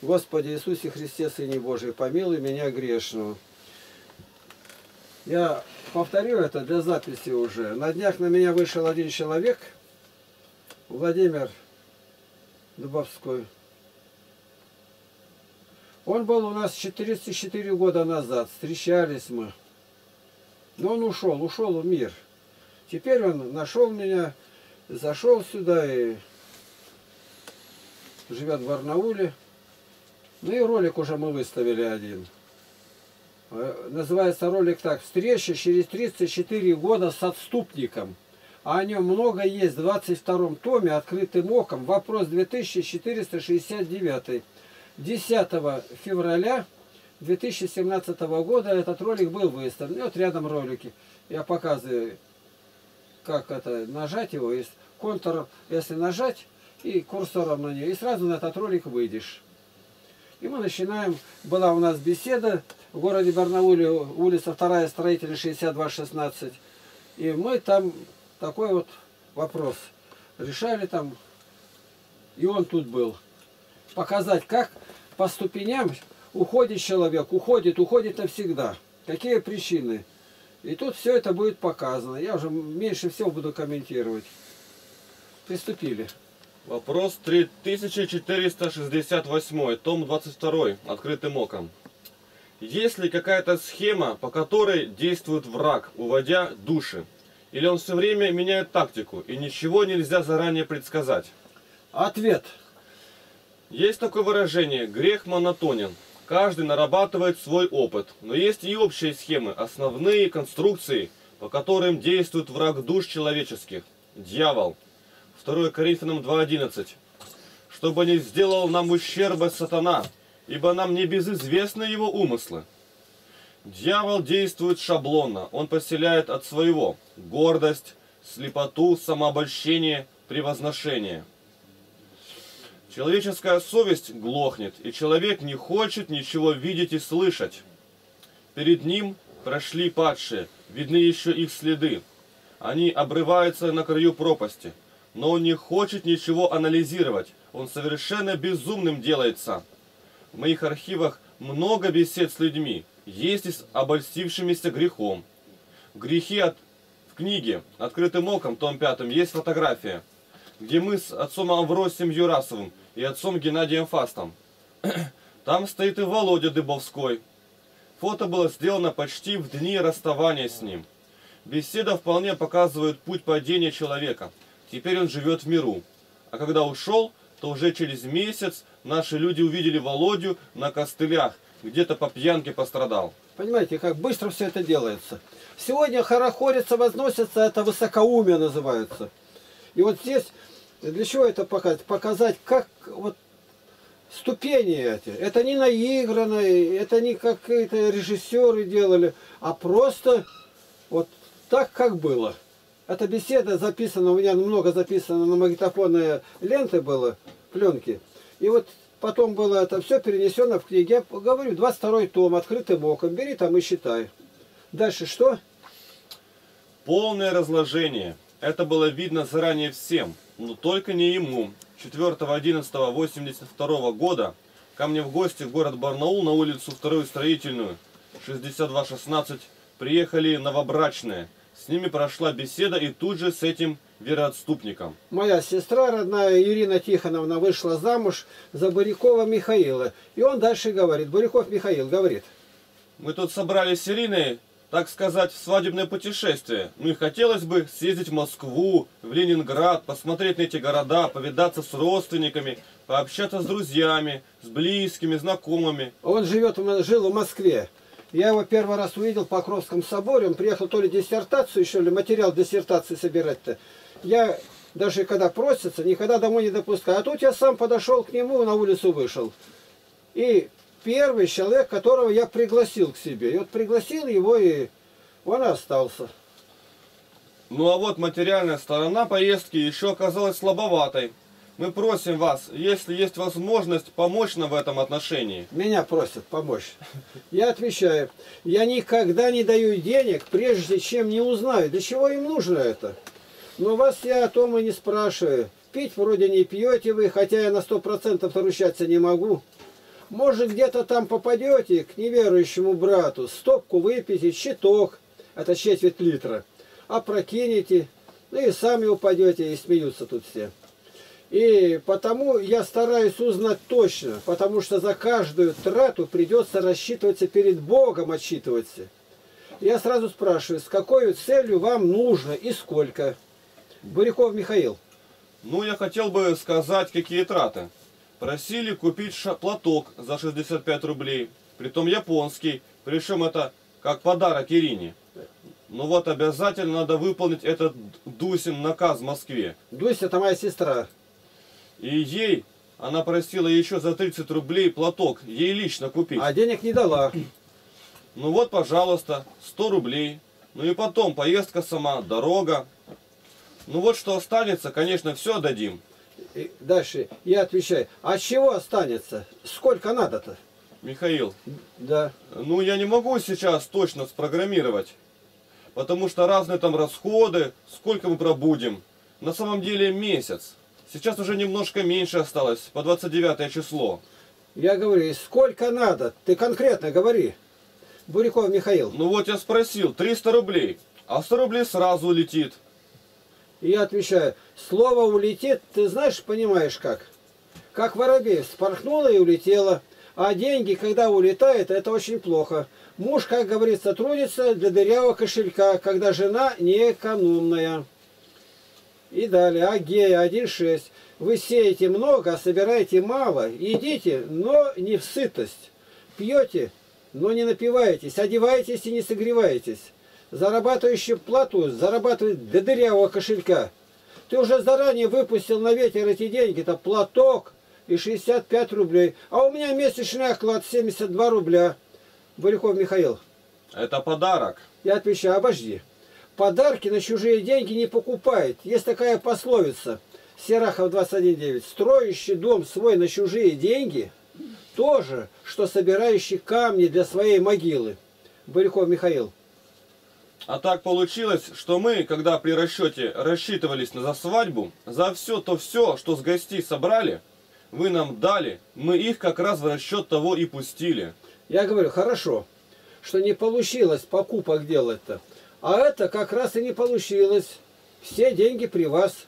Господи Иисусе Христе, Сыне Божий, помилуй меня грешного. Я повторю это для записи уже. На днях на меня вышел один человек, Владимир Дубовской. Он был у нас 44 года назад, встречались мы. Но он ушел, ушел в мир. Теперь он нашел меня, зашел сюда и живет в Барнауле. Ну и ролик уже мы выставили один. Э, называется ролик так. Встреча через 34 года с отступником. А о нем много есть в 22 томе «Открытым оком». Вопрос 2469. 10 февраля 2017 года этот ролик был выставлен. Вот рядом ролики. Я показываю, как это нажать его. Есть контур, если нажать, и курсором на нее, и сразу на этот ролик выйдешь. И мы начинаем. Была у нас беседа в городе Барнауле, улица 2, строителя 6216. И мы там такой вот вопрос решали там. И он тут был. Показать, как по ступеням уходит человек, уходит, уходит навсегда. Какие причины? И тут все это будет показано. Я уже меньше всего буду комментировать. Приступили. Вопрос 3468, том 22, открытым оком. Есть ли какая-то схема, по которой действует враг, уводя души? Или он все время меняет тактику, и ничего нельзя заранее предсказать? Ответ. Есть такое выражение «грех монотонен». Каждый нарабатывает свой опыт, но есть и общие схемы, основные конструкции, по которым действует враг душ человеческих – дьявол. 2 Коринфянам 2.11 «Чтобы не сделал нам ущерба сатана, ибо нам не безызвестны его умыслы». Дьявол действует шаблонно, он поселяет от своего гордость, слепоту, самообольщение, превозношение – Человеческая совесть глохнет, и человек не хочет ничего видеть и слышать. Перед ним прошли падшие, видны еще их следы. Они обрываются на краю пропасти, но он не хочет ничего анализировать, он совершенно безумным делается. В моих архивах много бесед с людьми, есть и с обольстившимися грехом. Грехи от... в книге «Открытым оком», том 5, есть фотография, где мы с отцом Амвросием Юрасовым и отцом Геннадием Фастом. Там стоит и Володя Дыбовской. Фото было сделано почти в дни расставания с ним. Беседа вполне показывает путь падения человека. Теперь он живет в миру. А когда ушел, то уже через месяц наши люди увидели Володю на костылях, где-то по пьянке пострадал. Понимаете, как быстро все это делается. Сегодня хорохорится, возносится, это высокоумие называется. И вот здесь для чего это показать? Показать, как вот ступени эти. Это не наигранно, это не какие-то режиссеры делали, а просто вот так, как было. Эта беседа записана, у меня много записано на магнитофонные ленты было, пленки. И вот потом было это все перенесено в книге. Я говорю, 22 том, открытым оком, бери там и считай. Дальше что? Полное разложение. Это было видно заранее всем но только не ему. 4.11.82 года ко мне в гости в город Барнаул на улицу вторую строительную 6216 приехали новобрачные. С ними прошла беседа и тут же с этим вероотступником. Моя сестра родная Ирина Тихоновна вышла замуж за Бурякова Михаила. И он дальше говорит, Буряков Михаил говорит. Мы тут собрались с Ириной так сказать, в свадебное путешествие. Ну и хотелось бы съездить в Москву, в Ленинград, посмотреть на эти города, повидаться с родственниками, пообщаться с друзьями, с близкими, знакомыми. Он живет, жил в Москве. Я его первый раз увидел в Покровском соборе. Он приехал то ли диссертацию еще, ли материал диссертации собирать-то. Я даже когда просится, никогда домой не допускаю. А тут я сам подошел к нему, на улицу вышел. И первый человек, которого я пригласил к себе. И вот пригласил его, и он остался. Ну а вот материальная сторона поездки еще оказалась слабоватой. Мы просим вас, если есть возможность, помочь нам в этом отношении. Меня просят помочь. Я отвечаю, я никогда не даю денег, прежде чем не узнаю, для чего им нужно это. Но вас я о том и не спрашиваю. Пить вроде не пьете вы, хотя я на сто процентов ручаться не могу. Может, где-то там попадете к неверующему брату, стопку выпьете, щиток, это четверть литра, опрокинете, ну и сами упадете, и смеются тут все. И потому я стараюсь узнать точно, потому что за каждую трату придется рассчитываться перед Богом, отчитываться. Я сразу спрашиваю, с какой целью вам нужно и сколько? Буряков Михаил. Ну, я хотел бы сказать, какие траты. Просили купить ша- платок за 65 рублей, притом японский, причем это как подарок Ирине. Ну вот, обязательно надо выполнить этот Дусин наказ в Москве. Дуся, это моя сестра. И ей, она просила еще за 30 рублей платок, ей лично купить. А денег не дала. Ну вот, пожалуйста, 100 рублей. Ну и потом поездка сама, дорога. Ну вот что останется, конечно, все отдадим. И дальше я отвечаю, а чего останется? Сколько надо-то? Михаил, Да. ну я не могу сейчас точно спрограммировать. Потому что разные там расходы, сколько мы пробудем. На самом деле месяц. Сейчас уже немножко меньше осталось, по 29 число. Я говорю, сколько надо? Ты конкретно говори. Буряков Михаил. Ну вот я спросил, 300 рублей. А 100 рублей сразу летит. И я отвечаю, слово улетит, ты знаешь, понимаешь как? Как воробей, вспорхнула и улетела. А деньги, когда улетают, это очень плохо. Муж, как говорится, трудится для дырявого кошелька, когда жена неэкономная. И далее, Агея 1.6. Вы сеете много, а собираете мало. Едите, но не в сытость. Пьете, но не напиваетесь. Одеваетесь и не согреваетесь. Зарабатывающий плату зарабатывает до дырявого кошелька. Ты уже заранее выпустил на ветер эти деньги. Это платок и 65 рублей. А у меня месячный оклад 72 рубля. Буряков Михаил. Это подарок. Я отвечаю, обожди. Подарки на чужие деньги не покупает. Есть такая пословица. Серахов 21.9. Строящий дом свой на чужие деньги то же, что собирающий камни для своей могилы. Буряков Михаил. А так получилось, что мы, когда при расчете рассчитывались на за свадьбу, за все то все, что с гостей собрали, вы нам дали, мы их как раз в расчет того и пустили. Я говорю, хорошо, что не получилось покупок делать-то. А это как раз и не получилось. Все деньги при вас.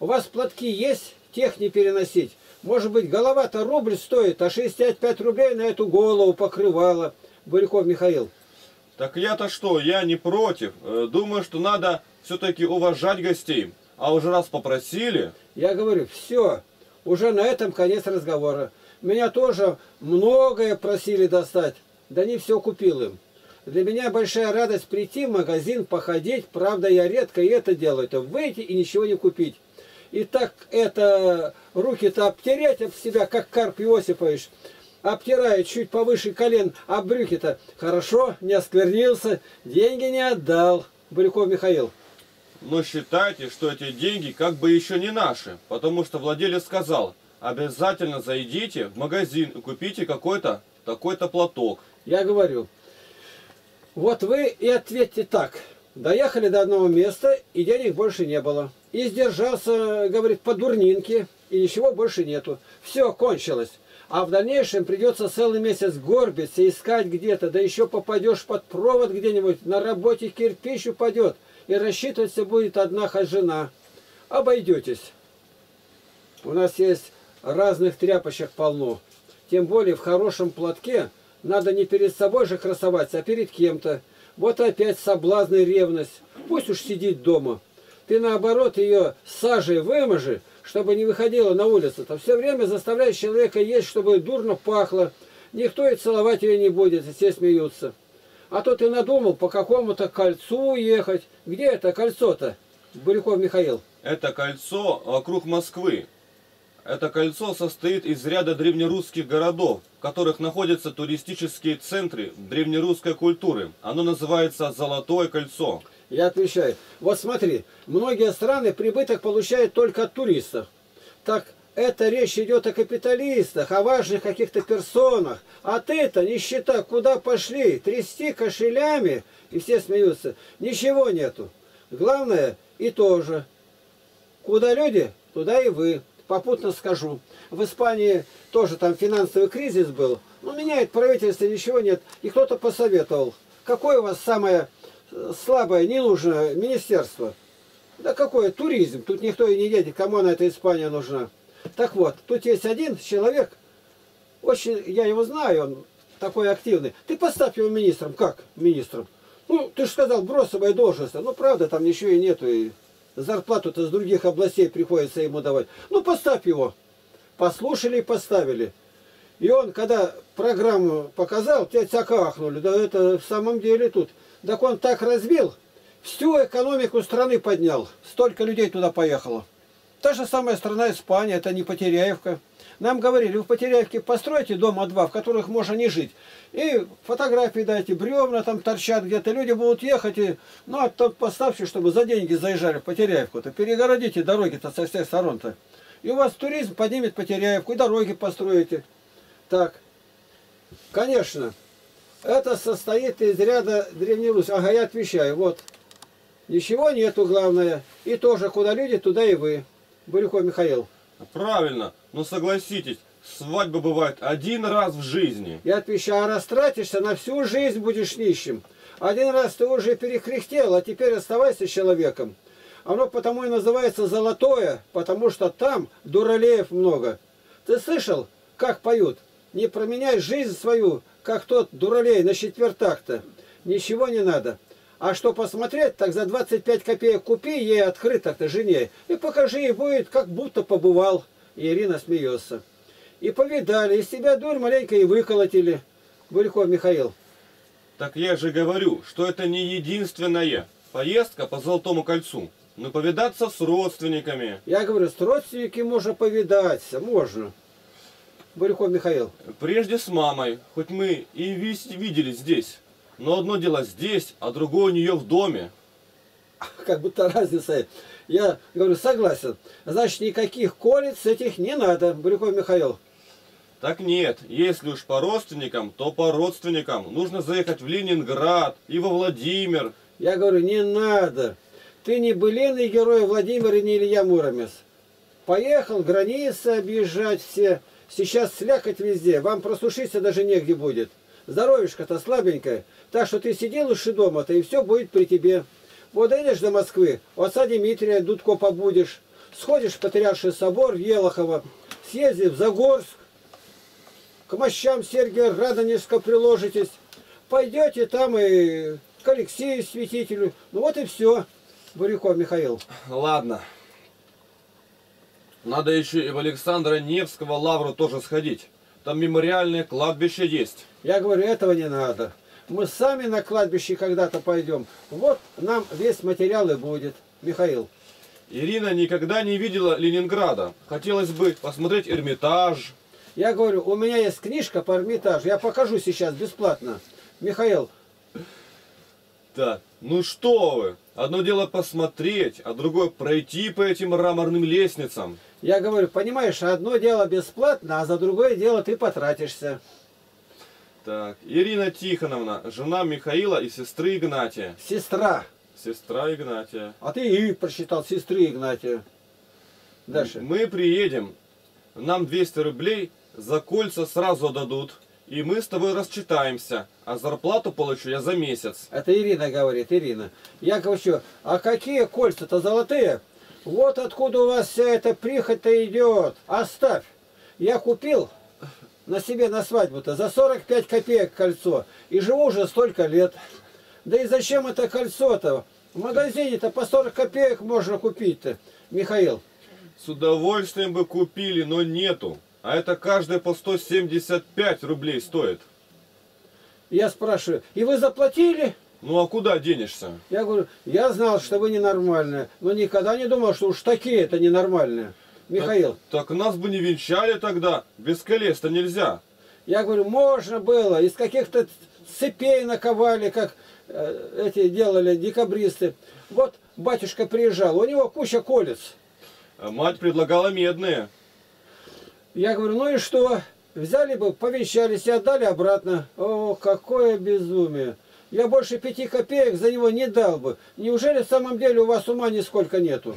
У вас платки есть, тех не переносить. Может быть, голова-то рубль стоит, а 65 рублей на эту голову покрывало. Буряков Михаил. Так я-то что, я не против. Э, Думаю, что надо все-таки уважать гостей. А уже раз попросили, Я говорю, все, уже на этом конец разговора. Меня тоже многое просили достать, да не все купил им. Для меня большая радость прийти в магазин, походить, правда я редко и это делаю, это выйти и ничего не купить. И так это руки-то обтереть об себя, как Карп Иосифович, обтирает чуть повыше колен, а брюки-то хорошо, не осквернился, деньги не отдал. Буряков Михаил. но считайте, что эти деньги как бы еще не наши. Потому что владелец сказал, обязательно зайдите в магазин и купите какой-то такой-то платок. Я говорю, вот вы и ответьте так. Доехали до одного места, и денег больше не было. И сдержался, говорит, по дурнинке, и ничего больше нету. Все, кончилось. А в дальнейшем придется целый месяц горбиться, искать где-то, да еще попадешь под провод где-нибудь, на работе кирпич упадет, и рассчитываться будет одна хоть жена. Обойдетесь. У нас есть разных тряпочек полно. Тем более в хорошем платке надо не перед собой же красоваться, а перед кем-то. Вот опять соблазн и ревность. Пусть уж сидит дома. Ты наоборот ее сажей вымажи, чтобы не выходила на улицу. То все время заставляешь человека есть, чтобы дурно пахло. Никто и целовать ее не будет, и все смеются. А то ты надумал по какому-то кольцу ехать. Где это кольцо-то? Буряков Михаил. Это кольцо вокруг Москвы. Это кольцо состоит из ряда древнерусских городов, в которых находятся туристические центры древнерусской культуры. Оно называется Золотое кольцо. Я отвечаю. Вот смотри, многие страны прибыток получают только от туристов. Так это речь идет о капиталистах, о важных каких-то персонах. А ты-то, нищета, куда пошли? Трясти кошелями? И все смеются. Ничего нету. Главное, и тоже. Куда люди, туда и вы. Попутно скажу. в Испании тоже там финансовый кризис был. Ну, меняет правительство, ничего нет. И кто-то посоветовал. Какое у вас самое э, слабое, ненужное министерство? Да какое? Туризм. Тут никто и не едет. Кому на эта Испания нужна? Так вот, тут есть один человек, очень, я его знаю, он такой активный. Ты поставь его министром. Как министром? Ну, ты же сказал, бросовая должность. Ну, правда, там ничего и нету. И зарплату-то с других областей приходится ему давать. Ну, поставь его. Послушали и поставили. И он, когда программу показал, те всяко ахнули. Да это в самом деле тут. Так он так разбил, всю экономику страны поднял. Столько людей туда поехало. Та же самая страна Испания, это не Потеряевка. Нам говорили, вы в Потеряевке постройте дома два, в которых можно не жить. И фотографии дайте, бревна там торчат где-то, люди будут ехать. И, ну, а то поставьте, чтобы за деньги заезжали в Потеряевку-то. Перегородите дороги-то со всех сторон-то. И у вас туризм поднимет Потеряевку, и дороги построите. Так, конечно, это состоит из ряда древнерусских. Ага, я отвечаю, вот. Ничего нету, главное. И тоже, куда люди, туда и вы. Буряков Михаил. Правильно, но согласитесь, свадьба бывает один раз в жизни. Я отвечаю, а растратишься, на всю жизнь будешь нищим. Один раз ты уже перекряхтел, а теперь оставайся человеком. Оно потому и называется золотое, потому что там дуралеев много. Ты слышал, как поют? Не променяй жизнь свою, как тот дуралей на четвертак-то. Ничего не надо. А что посмотреть, так за 25 копеек купи ей открыток-то жене и покажи, ей будет, как будто побывал. И Ирина смеется. И повидали, из тебя дурь маленько и выколотили. Бульков Михаил. Так я же говорю, что это не единственная поездка по Золотому кольцу. Но повидаться с родственниками. Я говорю, с родственниками можно повидаться, можно. Бульков Михаил. Прежде с мамой, хоть мы и весь виделись здесь. Но одно дело здесь, а другое у нее в доме. Как будто разница. Я говорю, согласен. Значит, никаких колец этих не надо, Буряков Михаил. Так нет, если уж по родственникам, то по родственникам. Нужно заехать в Ленинград и во Владимир. Я говорю, не надо. Ты не былиный герой Владимир и не Илья Муромец. Поехал границы объезжать все. Сейчас слякать везде. Вам просушиться даже негде будет. Здоровишко-то слабенькое. Так что ты сидел лучше дома-то, и все будет при тебе. Вот доедешь до Москвы, у отца Дмитрия Дудко побудешь. Сходишь в Патриарший собор в Елохово, съезди в Загорск, к мощам Сергия Радонежска приложитесь. Пойдете там и к Алексею Святителю. Ну вот и все, Буряков Михаил. Ладно. Надо еще и в Александра Невского лавру тоже сходить. Там мемориальное кладбище есть. Я говорю, этого не надо. Мы сами на кладбище когда-то пойдем. Вот нам весь материал и будет. Михаил. Ирина никогда не видела Ленинграда. Хотелось бы посмотреть Эрмитаж. Я говорю, у меня есть книжка по Эрмитажу. Я покажу сейчас бесплатно. Михаил. Да, ну что вы. Одно дело посмотреть, а другое пройти по этим мраморным лестницам. Я говорю, понимаешь, одно дело бесплатно, а за другое дело ты потратишься. Так, Ирина Тихоновна, жена Михаила и сестры Игнатия. Сестра. Сестра Игнатия. А ты и прочитал сестры Игнатия. Дальше. Мы приедем, нам 200 рублей за кольца сразу дадут, и мы с тобой расчитаемся, а зарплату получу я за месяц. Это Ирина говорит, Ирина. Я говорю, а какие кольца-то золотые? Вот откуда у вас вся эта прихоть-то идет. Оставь. Я купил на себе на свадьбу-то за 45 копеек кольцо. И живу уже столько лет. Да и зачем это кольцо-то? В магазине-то по 40 копеек можно купить-то, Михаил. С удовольствием бы купили, но нету. А это каждая по 175 рублей стоит. Я спрашиваю, и вы заплатили? Ну а куда денешься? Я говорю, я знал, что вы ненормальные, но никогда не думал, что уж такие это ненормальные. Михаил. Так, так нас бы не венчали тогда. Без колес-то нельзя. Я говорю, можно было. Из каких-то цепей наковали, как э, эти делали декабристы. Вот батюшка приезжал, у него куча колец. А мать предлагала медные. Я говорю, ну и что? Взяли бы, повенчались и отдали обратно. О, какое безумие. Я больше пяти копеек за него не дал бы. Неужели в самом деле у вас ума нисколько нету?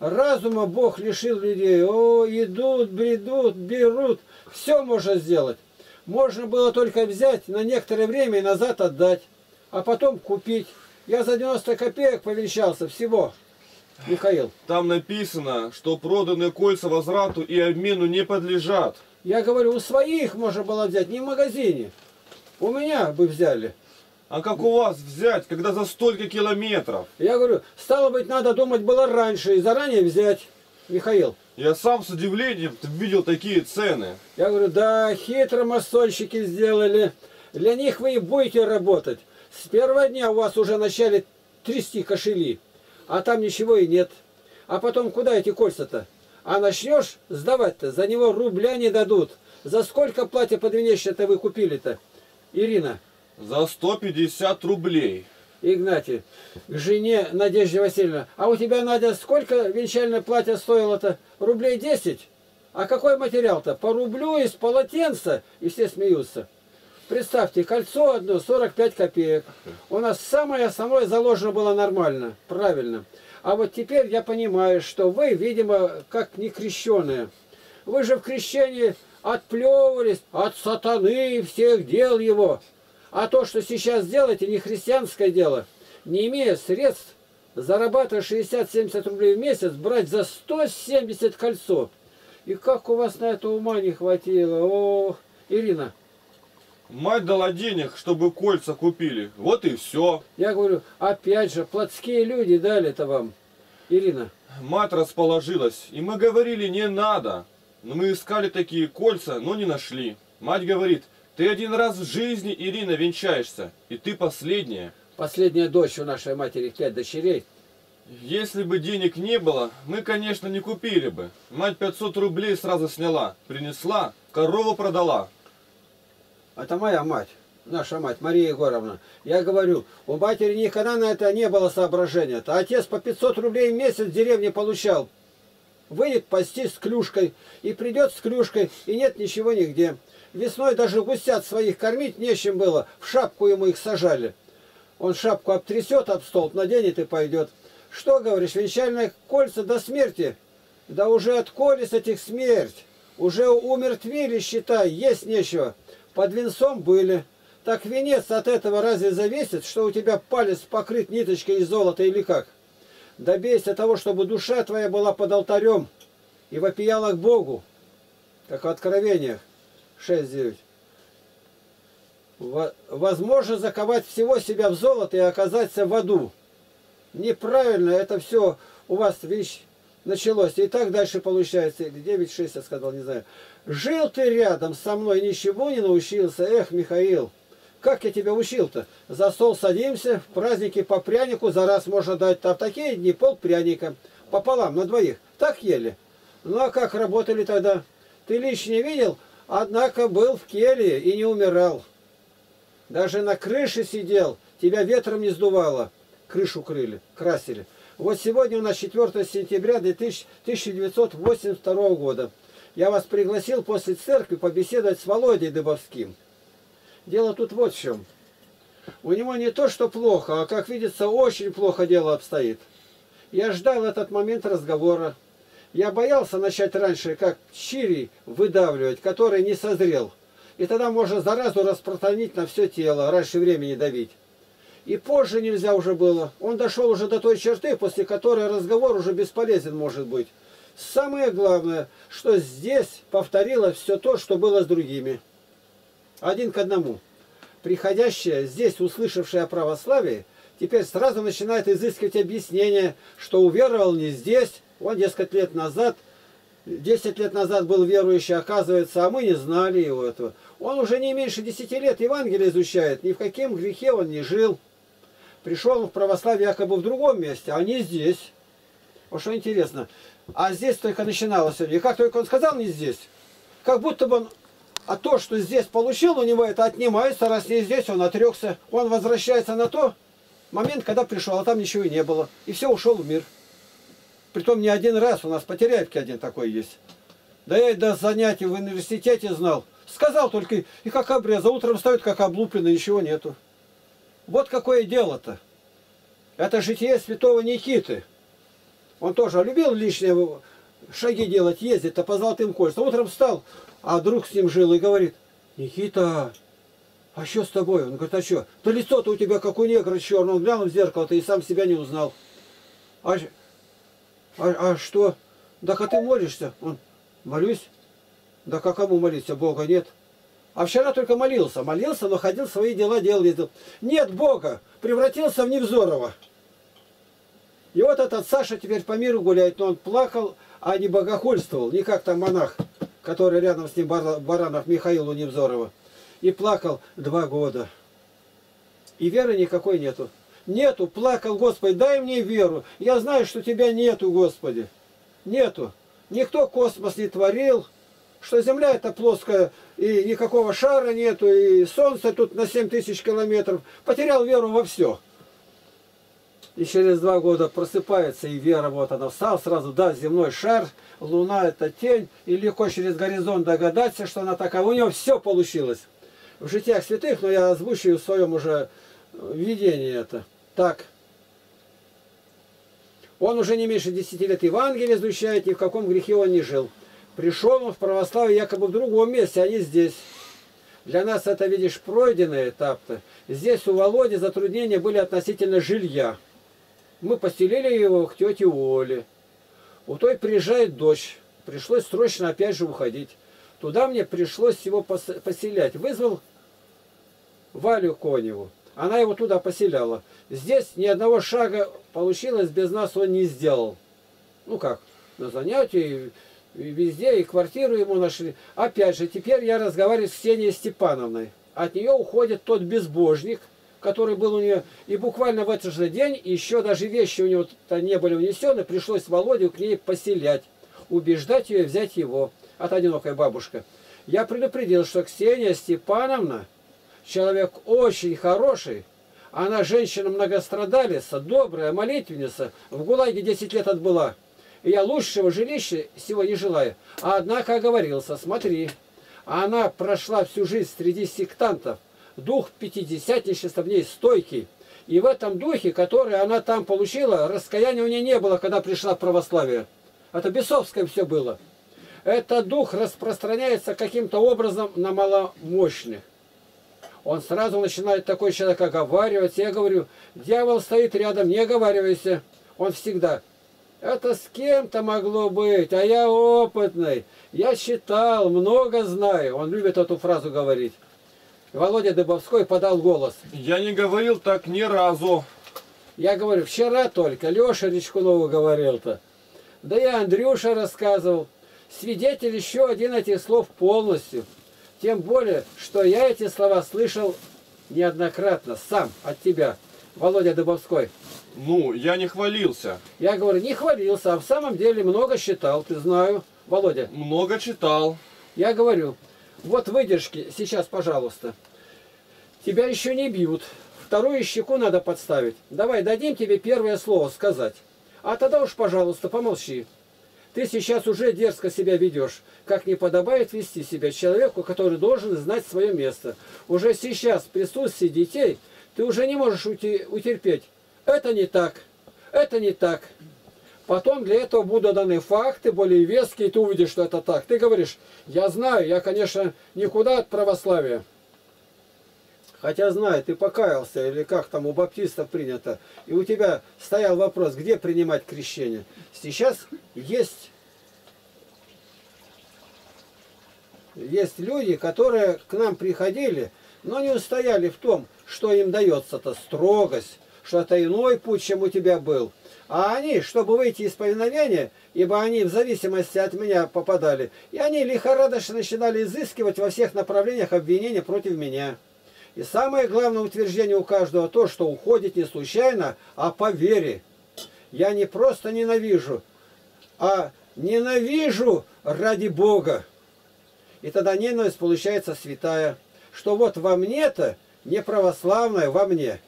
Разума Бог лишил людей. О, идут, бредут, берут. Все можно сделать. Можно было только взять на некоторое время и назад отдать. А потом купить. Я за 90 копеек повещался всего. Михаил. Там написано, что проданные кольца возврату и обмену не подлежат. Я говорю, у своих можно было взять, не в магазине. У меня бы взяли. А как у вас взять, когда за столько километров? Я говорю, стало быть, надо думать было раньше и заранее взять. Михаил. Я сам с удивлением видел такие цены. Я говорю, да, хитро массольщики сделали. Для них вы и будете работать. С первого дня у вас уже начали трясти кошели, а там ничего и нет. А потом куда эти кольца-то? А начнешь сдавать-то, за него рубля не дадут. За сколько платья подвенечное-то вы купили-то, Ирина? За 150 рублей. Игнатий, к жене Надежде Васильевна. А у тебя, Надя, сколько венчальное платье стоило-то? Рублей 10? А какой материал-то? По рублю из полотенца? И все смеются. Представьте, кольцо одно 45 копеек. У нас самое основное заложено было нормально, правильно. А вот теперь я понимаю, что вы, видимо, как не крещеные. Вы же в крещении отплевывались от сатаны всех дел его. А то, что сейчас делаете, не христианское дело. Не имея средств, зарабатывая 60-70 рублей в месяц, брать за 170 кольцо. И как у вас на это ума не хватило? О, Ирина. Мать дала денег, чтобы кольца купили. Вот и все. Я говорю, опять же, плотские люди дали-то вам. Ирина. Мать расположилась, и мы говорили, не надо. Но мы искали такие кольца, но не нашли. Мать говорит, ты один раз в жизни, Ирина, венчаешься, и ты последняя. Последняя дочь у нашей матери, пять дочерей. Если бы денег не было, мы, конечно, не купили бы. Мать 500 рублей сразу сняла, принесла, корову продала. Это моя мать, наша мать, Мария Егоровна. Я говорю, у матери никогда на это не было соображения. -то. Отец по 500 рублей в месяц в деревне получал. Выйдет пасти с клюшкой, и придет с клюшкой, и нет ничего нигде. Весной даже гусят своих кормить нечем было, в шапку ему их сажали. Он шапку обтрясет об столб, наденет и пойдет. Что, говоришь, венчальные кольца до смерти? Да уже от колес этих смерть. Уже умертвили, считай, есть нечего. Под венцом были. Так венец от этого разве зависит, что у тебя палец покрыт ниточкой из золота или как? Добейся того, чтобы душа твоя была под алтарем и вопияла к Богу, как в Откровениях 6.9. Возможно заковать всего себя в золото и оказаться в аду. Неправильно это все у вас, видишь, началось. И так дальше получается. Или 9.6 я сказал, не знаю. Жил ты рядом со мной, ничего не научился. Эх, Михаил, как я тебя учил-то? За стол садимся, в праздники по прянику за раз можно дать. А в такие дни пол пряника. Пополам, на двоих. Так ели. Ну а как работали тогда? Ты лично видел? Однако был в келье и не умирал. Даже на крыше сидел, тебя ветром не сдувало. Крышу крыли, красили. Вот сегодня у нас 4 сентября 1982 года. Я вас пригласил после церкви побеседовать с Володей Дыбовским. Дело тут вот в чем. У него не то, что плохо, а, как видится, очень плохо дело обстоит. Я ждал этот момент разговора. Я боялся начать раньше, как чири выдавливать, который не созрел. И тогда можно заразу распространить на все тело, раньше времени давить. И позже нельзя уже было. Он дошел уже до той черты, после которой разговор уже бесполезен может быть. Самое главное, что здесь повторилось все то, что было с другими. Один к одному. Приходящая здесь, услышавшая о православии, теперь сразу начинает изыскивать объяснение, что уверовал не здесь, он, дескать, лет назад, 10 лет назад был верующий, оказывается, а мы не знали его этого. Он уже не меньше 10 лет Евангелие изучает, ни в каком грехе он не жил. Пришел в православие якобы в другом месте, а не здесь. Вот что интересно. А здесь только начиналось. И как только он сказал не здесь, как будто бы он, а то, что здесь получил у него, это отнимается, раз не здесь, он отрекся. Он возвращается на то момент, когда пришел, а там ничего и не было. И все, ушел в мир. Притом не один раз, у нас по Теряевке один такой есть. Да я и до занятий в университете знал. Сказал только, и как обрезал, утром встает как облупленный, ничего нету. Вот какое дело-то. Это житие святого Никиты. Он тоже любил лишние шаги делать, ездить-то по золотым кольцам. Утром встал, а друг с ним жил и говорит, Никита, а что с тобой? Он говорит, а что? Да лицо-то у тебя как у негра черного. Он глянул в зеркало, ты и сам себя не узнал. А, а, а что? Да а ты молишься? Он, молюсь. Да как кому молиться? Бога нет. А вчера только молился. Молился, но ходил, свои дела делал. Нет Бога. Превратился в Невзорова. И вот этот Саша теперь по миру гуляет, но он плакал, а не богохульствовал. Не как там монах, который рядом с ним Баранов Михаил у Невзорова. И плакал два года. И веры никакой нету. Нету, плакал, Господи, дай мне веру. Я знаю, что тебя нету, Господи. Нету. Никто космос не творил, что Земля это плоская, и никакого шара нету, и Солнце тут на 7 тысяч километров. Потерял веру во все. И через два года просыпается, и вера, вот она встал сразу, да, земной шар, луна это тень, и легко через горизонт догадаться, что она такая. У него все получилось. В житиях святых, но я озвучиваю в своем уже видении это. Так. Он уже не меньше 10 лет Евангелие изучает, ни в каком грехе он не жил. Пришел он в православие якобы в другом месте, а не здесь. Для нас это, видишь, пройденный этап-то. Здесь у Володи затруднения были относительно жилья. Мы поселили его к тете Оле. У той приезжает дочь. Пришлось срочно опять же уходить. Туда мне пришлось его поселять. Вызвал Валю Коневу. Она его туда поселяла. Здесь ни одного шага получилось без нас он не сделал. Ну как, на занятии и везде, и квартиру ему нашли. Опять же, теперь я разговариваю с Ксенией Степановной. От нее уходит тот безбожник, который был у нее. И буквально в этот же день, еще даже вещи у него -то не были унесены, пришлось Володю к ней поселять, убеждать ее взять его. От одинокой бабушка. Я предупредил, что Ксения Степановна человек очень хороший, она женщина многострадалица, добрая, молитвенница, в ГУЛАГе 10 лет отбыла. И я лучшего жилища всего не желаю. А однако оговорился, смотри, она прошла всю жизнь среди сектантов, дух пятидесятничества в ней стойкий. И в этом духе, который она там получила, раскаяния у нее не было, когда пришла в православие. Это бесовское все было. Этот дух распространяется каким-то образом на маломощных. Он сразу начинает такой человек оговаривать. Я говорю, дьявол стоит рядом, не оговаривайся. Он всегда, это с кем-то могло быть, а я опытный. Я читал, много знаю. Он любит эту фразу говорить. Володя Дыбовской подал голос. Я не говорил так ни разу. Я говорю, вчера только Леша Речкунова говорил-то. Да и Андрюша рассказывал. Свидетель еще один этих слов полностью. Тем более, что я эти слова слышал неоднократно, сам, от тебя, Володя Дыбовской. Ну, я не хвалился. Я говорю, не хвалился, а в самом деле много считал, ты знаю, Володя. Много читал. Я говорю, вот выдержки, сейчас, пожалуйста. Тебя еще не бьют, вторую щеку надо подставить. Давай, дадим тебе первое слово сказать. А тогда уж, пожалуйста, помолчи. Ты сейчас уже дерзко себя ведешь, как не подобает вести себя человеку, который должен знать свое место. Уже сейчас в присутствии детей ты уже не можешь утерпеть. Это не так, это не так. Потом для этого будут даны факты более веские, и ты увидишь, что это так. Ты говоришь, я знаю, я, конечно, никуда от православия. Хотя знаю, ты покаялся, или как там у баптистов принято. И у тебя стоял вопрос, где принимать крещение. Сейчас есть, есть люди, которые к нам приходили, но не устояли в том, что им дается-то строгость, что это иной путь, чем у тебя был. А они, чтобы выйти из повиновения, ибо они в зависимости от меня попадали, и они лихорадочно начинали изыскивать во всех направлениях обвинения против меня. И самое главное утверждение у каждого то, что уходит не случайно, а по вере. Я не просто ненавижу, а ненавижу ради Бога. И тогда ненависть получается святая, что вот во мне-то не православное во мне.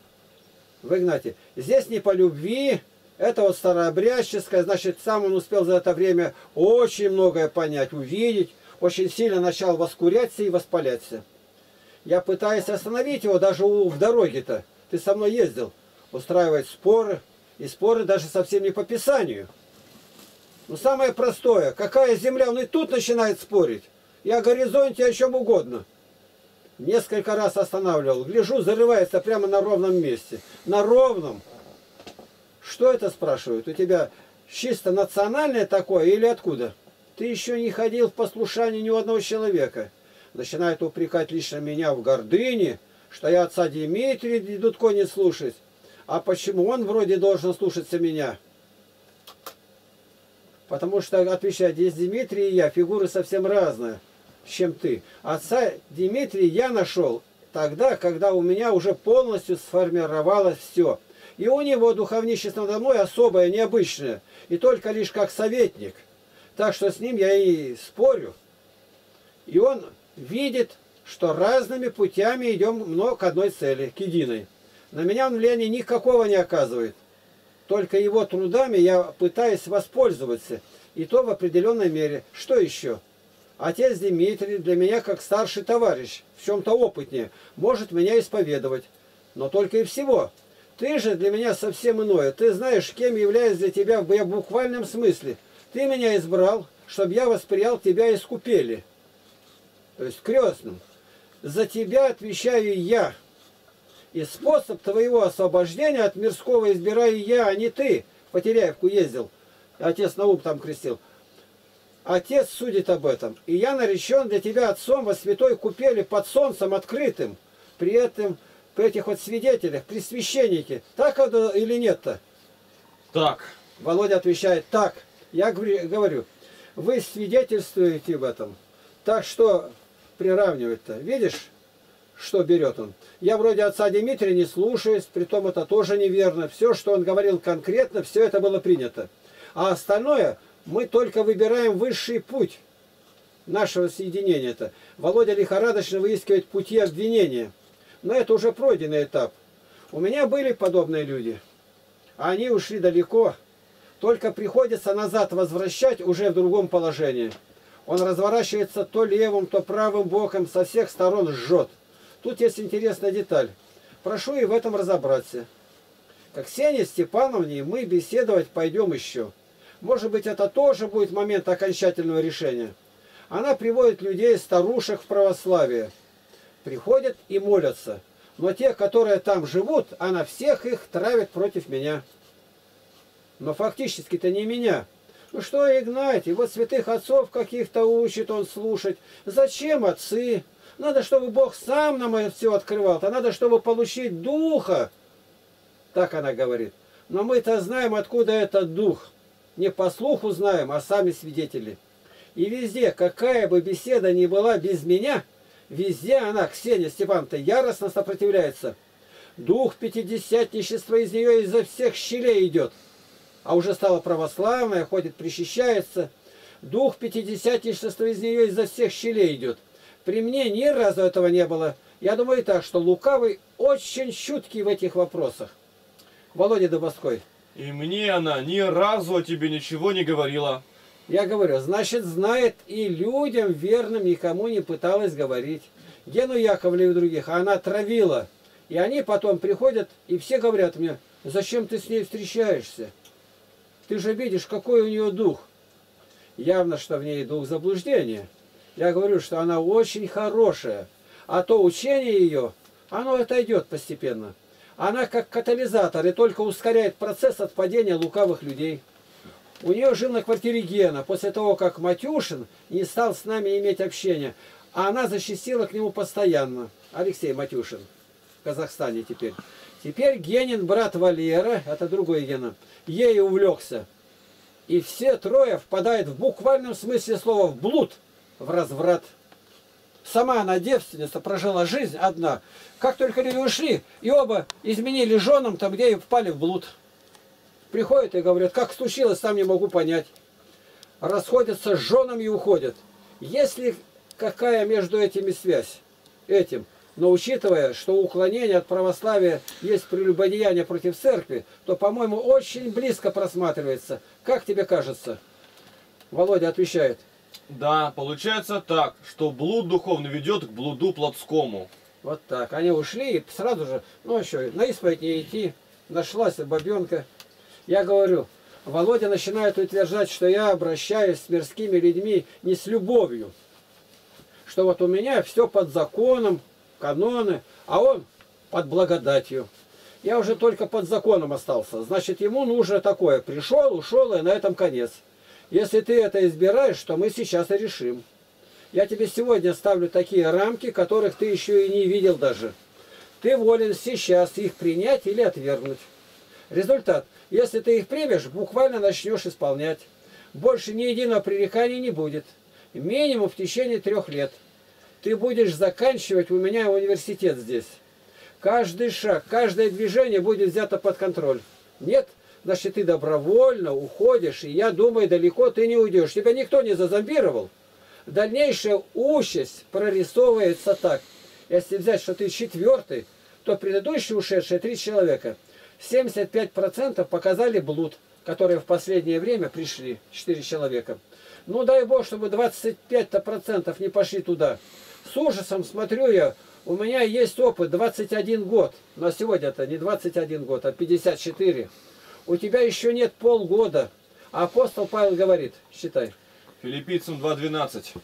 Вы, Игнатий, здесь не по любви, это вот старообрядческое, значит, сам он успел за это время очень многое понять, увидеть, очень сильно начал воскуряться и воспаляться. Я пытаюсь остановить его даже в дороге-то. Ты со мной ездил. Устраивать споры. И споры даже совсем не по Писанию. Ну, самое простое. Какая земля? Он и тут начинает спорить. И о горизонте, о чем угодно. Несколько раз останавливал. Гляжу, зарывается прямо на ровном месте. На ровном. Что это спрашивают? У тебя чисто национальное такое или откуда? Ты еще не ходил в послушание ни у одного человека. Начинает упрекать лично меня в гордыне, что я отца Дмитрия Дудко не слушать. А почему он вроде должен слушаться меня? Потому что, отвечает, здесь Дмитрий и я, фигуры совсем разные, чем ты. Отца Дмитрия я нашел тогда, когда у меня уже полностью сформировалось все. И у него духовничество надо мной особое, необычное. И только лишь как советник – так что с ним я и спорю. И он видит, что разными путями идем к одной цели, к единой. На меня он влияния никакого не оказывает. Только его трудами я пытаюсь воспользоваться. И то в определенной мере. Что еще? Отец Дмитрий для меня как старший товарищ, в чем-то опытнее, может меня исповедовать. Но только и всего. Ты же для меня совсем иное. Ты знаешь, кем являюсь для тебя в буквальном смысле – ты меня избрал, чтобы я восприял тебя из купели. То есть крестным. За тебя отвечаю я. И способ твоего освобождения от мирского избираю я, а не ты. По Теряевку ездил. Отец наук там крестил. Отец судит об этом. И я наречен для тебя отцом во святой купели под солнцем открытым. При этом, при этих вот свидетелях, при священнике. Так это или нет-то? Так. Володя отвечает, так. Я говорю, вы свидетельствуете в этом. Так что приравнивать-то? Видишь, что берет он? Я вроде отца Дмитрия не слушаюсь, притом это тоже неверно. Все, что он говорил конкретно, все это было принято. А остальное мы только выбираем высший путь нашего соединения-то. Володя лихорадочно выискивает пути обвинения. Но это уже пройденный этап. У меня были подобные люди. А они ушли далеко. Только приходится назад возвращать уже в другом положении. Он разворачивается то левым, то правым боком, со всех сторон жжет. Тут есть интересная деталь. Прошу и в этом разобраться. Как Ксении Степановне мы беседовать пойдем еще. Может быть, это тоже будет момент окончательного решения. Она приводит людей, старушек в православие. Приходят и молятся. Но те, которые там живут, она всех их травит против меня. Но фактически-то не меня. Что Игнатий, вот святых отцов каких-то учит он слушать. Зачем отцы? Надо, чтобы Бог сам нам это все открывал. А надо, чтобы получить духа. Так она говорит. Но мы-то знаем, откуда этот дух. Не по слуху знаем, а сами свидетели. И везде, какая бы беседа ни была без меня, везде она, Ксения Степановна, яростно сопротивляется. Дух пятидесятничества из нее изо всех щелей идет а уже стала православная, ходит, причащается. Дух пятидесятничества из нее изо всех щелей идет. При мне ни разу этого не было. Я думаю так, что лукавый очень чуткий в этих вопросах. Володя Добоской. И мне она ни разу о тебе ничего не говорила. Я говорю, значит, знает и людям верным никому не пыталась говорить. Гену Яковлеву и других, а она травила. И они потом приходят, и все говорят мне, зачем ты с ней встречаешься? Ты же видишь, какой у нее дух. Явно, что в ней дух заблуждения. Я говорю, что она очень хорошая. А то учение ее, оно отойдет постепенно. Она как катализатор и только ускоряет процесс отпадения лукавых людей. У нее жил на квартире Гена, после того, как Матюшин не стал с нами иметь общения. А она защитила к нему постоянно. Алексей Матюшин. В Казахстане теперь. Теперь Генин брат Валера, это другой Гена, ей увлекся. И все трое впадают в буквальном смысле слова в блуд, в разврат. Сама она девственница, прожила жизнь одна. Как только люди ушли, и оба изменили женам, там где и впали в блуд. Приходят и говорят, как случилось, сам не могу понять. Расходятся с женами и уходят. Есть ли какая между этими связь? Этим. Но учитывая, что уклонение от православия есть прелюбодеяние против церкви, то, по-моему, очень близко просматривается. Как тебе кажется? Володя отвечает. Да, получается так, что блуд духовный ведет к блуду плотскому. Вот так. Они ушли и сразу же, ну еще, на исповедь не идти. Нашлась бабенка. Я говорю, Володя начинает утверждать, что я обращаюсь с мирскими людьми не с любовью. Что вот у меня все под законом, каноны, а он под благодатью. Я уже только под законом остался. Значит, ему нужно такое. Пришел, ушел, и на этом конец. Если ты это избираешь, то мы сейчас и решим. Я тебе сегодня ставлю такие рамки, которых ты еще и не видел даже. Ты волен сейчас их принять или отвергнуть. Результат. Если ты их примешь, буквально начнешь исполнять. Больше ни единого пререкания не будет. Минимум в течение трех лет. Ты будешь заканчивать у меня университет здесь. Каждый шаг, каждое движение будет взято под контроль. Нет, значит ты добровольно уходишь, и я думаю, далеко ты не уйдешь. Тебя никто не зазомбировал. Дальнейшая участь прорисовывается так. Если взять, что ты четвертый, то предыдущие ушедшие три человека, 75% показали блуд, которые в последнее время пришли, четыре человека. Ну дай Бог, чтобы 25% не пошли туда. С ужасом смотрю я, у меня есть опыт 21 год, но сегодня это не 21 год, а 54. У тебя еще нет полгода. А апостол Павел говорит, считай. Филиппийцам 2.12.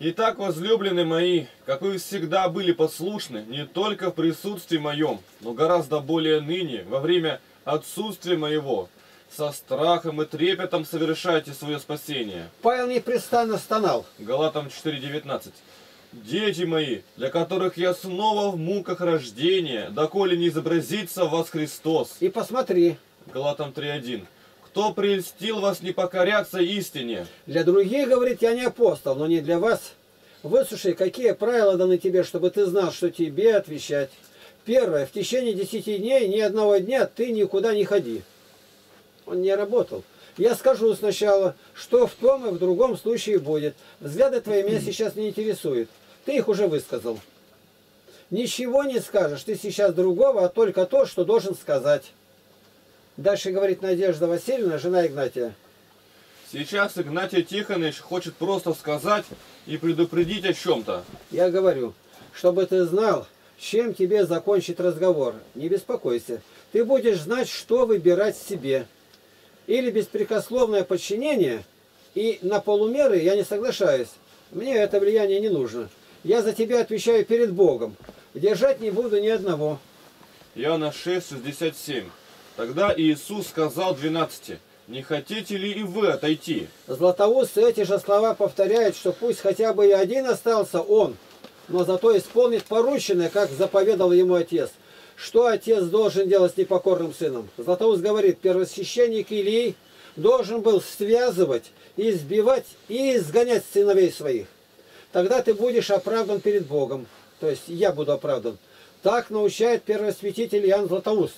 Итак, возлюбленные мои, как вы всегда были послушны, не только в присутствии моем, но гораздо более ныне, во время отсутствия моего, со страхом и трепетом совершайте свое спасение. Павел непрестанно стонал. Галатам 4.19. Дети мои, для которых я снова в муках рождения, доколе не изобразится в вас Христос. И посмотри, Галатам 3.1. Кто прельстил вас не покоряться истине? для других, говорит, я не апостол, но не для вас. Выслушай, какие правила даны тебе, чтобы ты знал, что тебе отвечать. Первое. В течение десяти дней, ни одного дня ты никуда не ходи. Он не работал. Я скажу сначала, что в том и в другом случае будет. Взгляды твои меня сейчас не интересуют. Ты их уже высказал. Ничего не скажешь ты сейчас другого, а только то, что должен сказать. Дальше говорит Надежда Васильевна, жена Игнатия. Сейчас Игнатий Тихонович хочет просто сказать и предупредить о чем-то. Я говорю, чтобы ты знал, чем тебе закончить разговор. Не беспокойся. Ты будешь знать, что выбирать себе. Или беспрекословное подчинение, и на полумеры я не соглашаюсь. Мне это влияние не нужно. Я за тебя отвечаю перед Богом. Держать не буду ни одного. Иоанна 6, 67. Тогда Иисус сказал 12. Не хотите ли и вы отойти? Златоуст эти же слова повторяет, что пусть хотя бы и один остался он, но зато исполнит порученное, как заповедал ему отец. Что отец должен делать с непокорным сыном? Златоуст говорит, первосвященник Илий должен был связывать, избивать и изгонять сыновей своих. Тогда ты будешь оправдан перед Богом. То есть я буду оправдан. Так научает первосвятитель Иоанн Златоуст.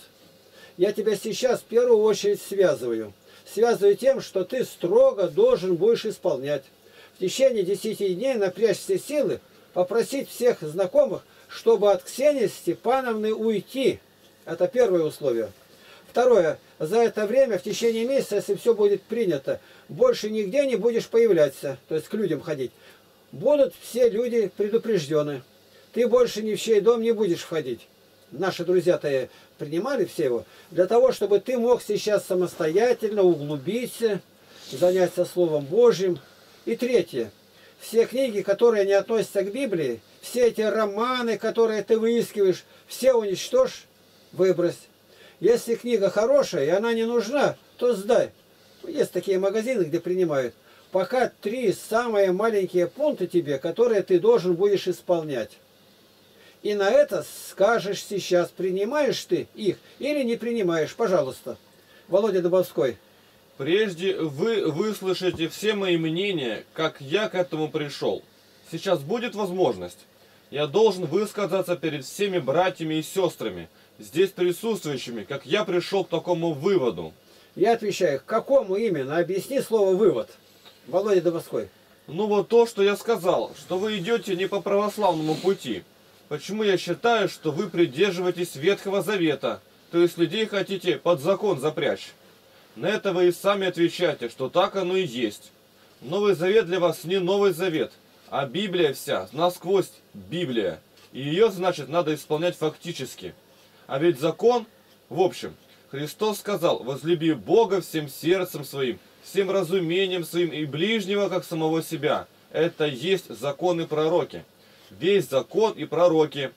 Я тебя сейчас в первую очередь связываю. Связываю тем, что ты строго должен будешь исполнять. В течение 10 дней напрячь все силы, попросить всех знакомых, чтобы от Ксении Степановны уйти. Это первое условие. Второе. За это время, в течение месяца, если все будет принято, больше нигде не будешь появляться, то есть к людям ходить. Будут все люди предупреждены. Ты больше ни в чей дом не будешь входить. Наши друзья-то принимали все его. Для того, чтобы ты мог сейчас самостоятельно углубиться, заняться Словом Божьим. И третье. Все книги, которые не относятся к Библии, все эти романы, которые ты выискиваешь, все уничтожь, выбрось. Если книга хорошая и она не нужна, то сдай. Есть такие магазины, где принимают. Пока три самые маленькие пункта тебе, которые ты должен будешь исполнять. И на это скажешь сейчас, принимаешь ты их или не принимаешь, пожалуйста. Володя Дубовской. Прежде вы выслушаете все мои мнения, как я к этому пришел. Сейчас будет возможность. Я должен высказаться перед всеми братьями и сестрами, здесь присутствующими, как я пришел к такому выводу. Я отвечаю, к какому именно? Объясни слово «вывод». Володя Дубовской. Ну вот то, что я сказал, что вы идете не по православному пути. Почему я считаю, что вы придерживаетесь Ветхого Завета, то есть людей хотите под закон запрячь? На это вы и сами отвечаете, что так оно и есть. Новый Завет для вас не Новый Завет, а Библия вся, насквозь Библия. И ее, значит, надо исполнять фактически. А ведь закон, в общем, Христос сказал, возлюби Бога всем сердцем своим, всем разумением своим и ближнего, как самого себя. Это есть закон и пророки. Весь закон и пророки.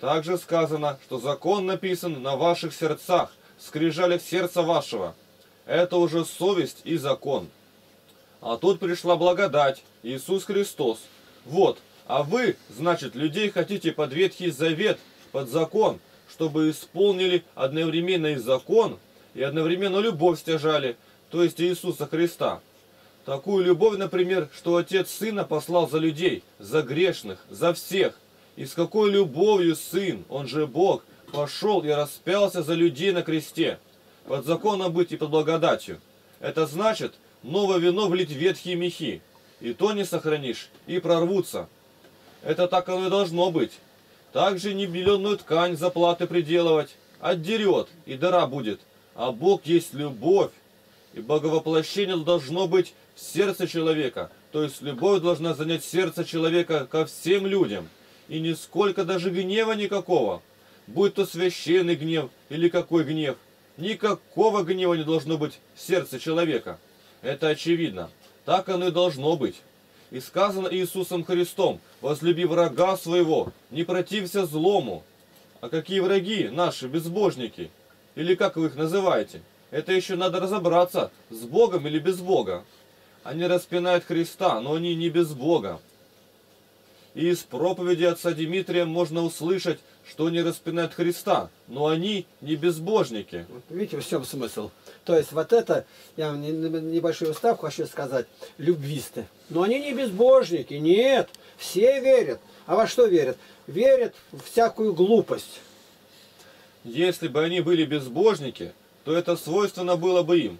Также сказано, что закон написан на ваших сердцах, скрижалях сердца вашего. Это уже совесть и закон. А тут пришла благодать, Иисус Христос. Вот, а вы, значит, людей хотите под Ветхий Завет, под закон, чтобы исполнили одновременно и закон, и одновременно любовь стяжали, то есть Иисуса Христа. Такую любовь, например, что Отец Сына послал за людей, за грешных, за всех. И с какой любовью Сын, Он же Бог, пошел и распялся за людей на кресте, под законом быть и под благодатью. Это значит, новое вино влить ветхие мехи, и то не сохранишь, и прорвутся. Это так оно и должно быть. Также не беленую ткань заплаты приделывать, отдерет, и дыра будет. А Бог есть любовь, и боговоплощение должно быть в сердце человека. То есть любовь должна занять сердце человека ко всем людям. И нисколько даже гнева никакого. Будь то священный гнев или какой гнев. Никакого гнева не должно быть в сердце человека. Это очевидно. Так оно и должно быть. И сказано Иисусом Христом, возлюби врага своего, не протився злому. А какие враги наши, безбожники? Или как вы их называете? Это еще надо разобраться, с Богом или без Бога. Они распинают Христа, но они не без Бога. И из проповеди отца Дмитрия можно услышать, что они распинают Христа, но они не безбожники. Видите, в чем смысл? То есть вот это, я вам не- не- небольшую вставку хочу сказать, любвисты. Но они не безбожники, нет. Все верят. А во что верят? Верят в всякую глупость. Если бы они были безбожники, то это свойственно было бы им.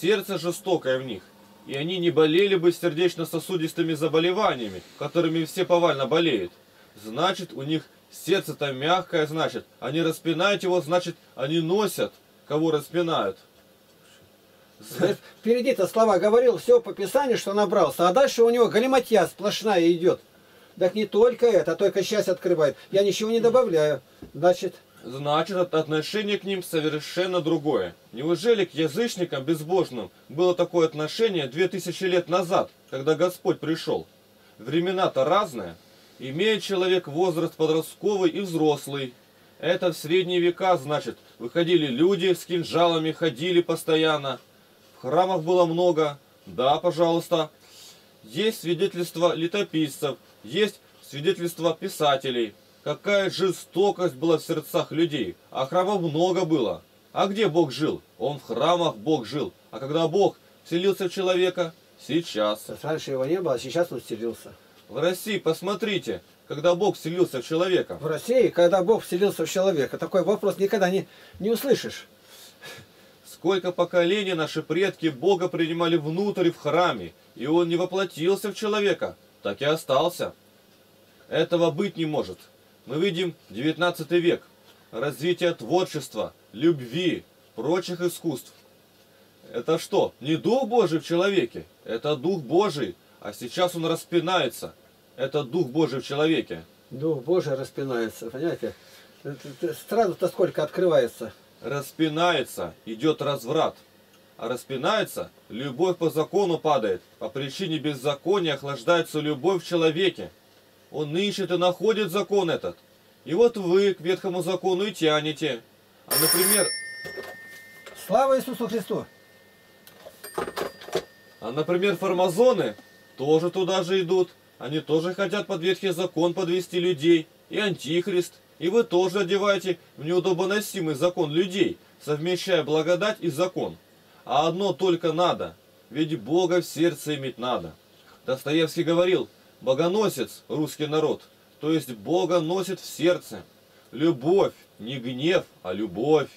Сердце жестокое в них, и они не болели бы сердечно-сосудистыми заболеваниями, которыми все повально болеют. Значит, у них сердце-то мягкое, значит, они распинают его, значит, они носят, кого распинают. Впереди-то слова говорил, все по Писанию, что набрался, а дальше у него галиматья сплошная идет. Так не только это, а только часть открывает. Я ничего не добавляю. Значит, Значит, от- отношение к ним совершенно другое. Неужели к язычникам безбожным было такое отношение две тысячи лет назад, когда Господь пришел? Времена-то разные. Имеет человек возраст подростковый и взрослый. Это в средние века, значит, выходили люди с кинжалами, ходили постоянно. В храмах было много. Да, пожалуйста. Есть свидетельства летописцев, есть свидетельства писателей. Какая жестокость была в сердцах людей, а храмов много было. А где Бог жил? Он в храмах Бог жил. А когда Бог вселился в человека? Сейчас. раньше его не было, а сейчас он вселился. В России посмотрите, когда Бог вселился в человека. В России, когда Бог вселился в человека, такой вопрос никогда не, не услышишь. Сколько поколений наши предки Бога принимали внутрь в храме, и Он не воплотился в человека, так и остался. Этого быть не может. Мы видим 19 век, развитие творчества, любви, прочих искусств. Это что, не Дух Божий в человеке? Это Дух Божий, а сейчас он распинается. Это Дух Божий в человеке. Дух Божий распинается, понимаете? Сразу-то сколько открывается. распинается, идет разврат. А распинается, любовь по закону падает. По причине беззакония охлаждается любовь в человеке. Он ищет и находит закон этот. И вот вы к ветхому закону и тянете. А, например, Слава Иисусу Христу! а, например, формазоны тоже туда же идут. Они тоже хотят под ветхий закон подвести людей. И антихрист. И вы тоже одеваете в неудобоносимый закон людей, совмещая благодать и закон. А одно только надо, ведь Бога в сердце иметь надо. Достоевский говорил, богоносец русский народ, то есть Бога носит в сердце. Любовь, не гнев, а любовь.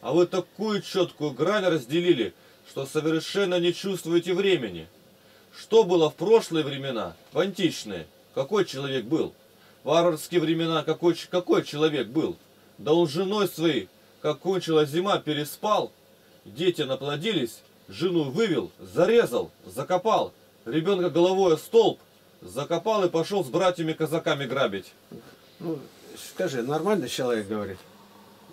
А вы такую четкую грань разделили, что совершенно не чувствуете времени. Что было в прошлые времена, в античные? Какой человек был? В варварские времена какой, какой человек был? Да он женой своей, как кончилась зима, переспал. Дети наплодились, жену вывел, зарезал, закопал. Ребенка головой о столб, закопал и пошел с братьями-казаками грабить. Ну, скажи, нормальный человек говорит?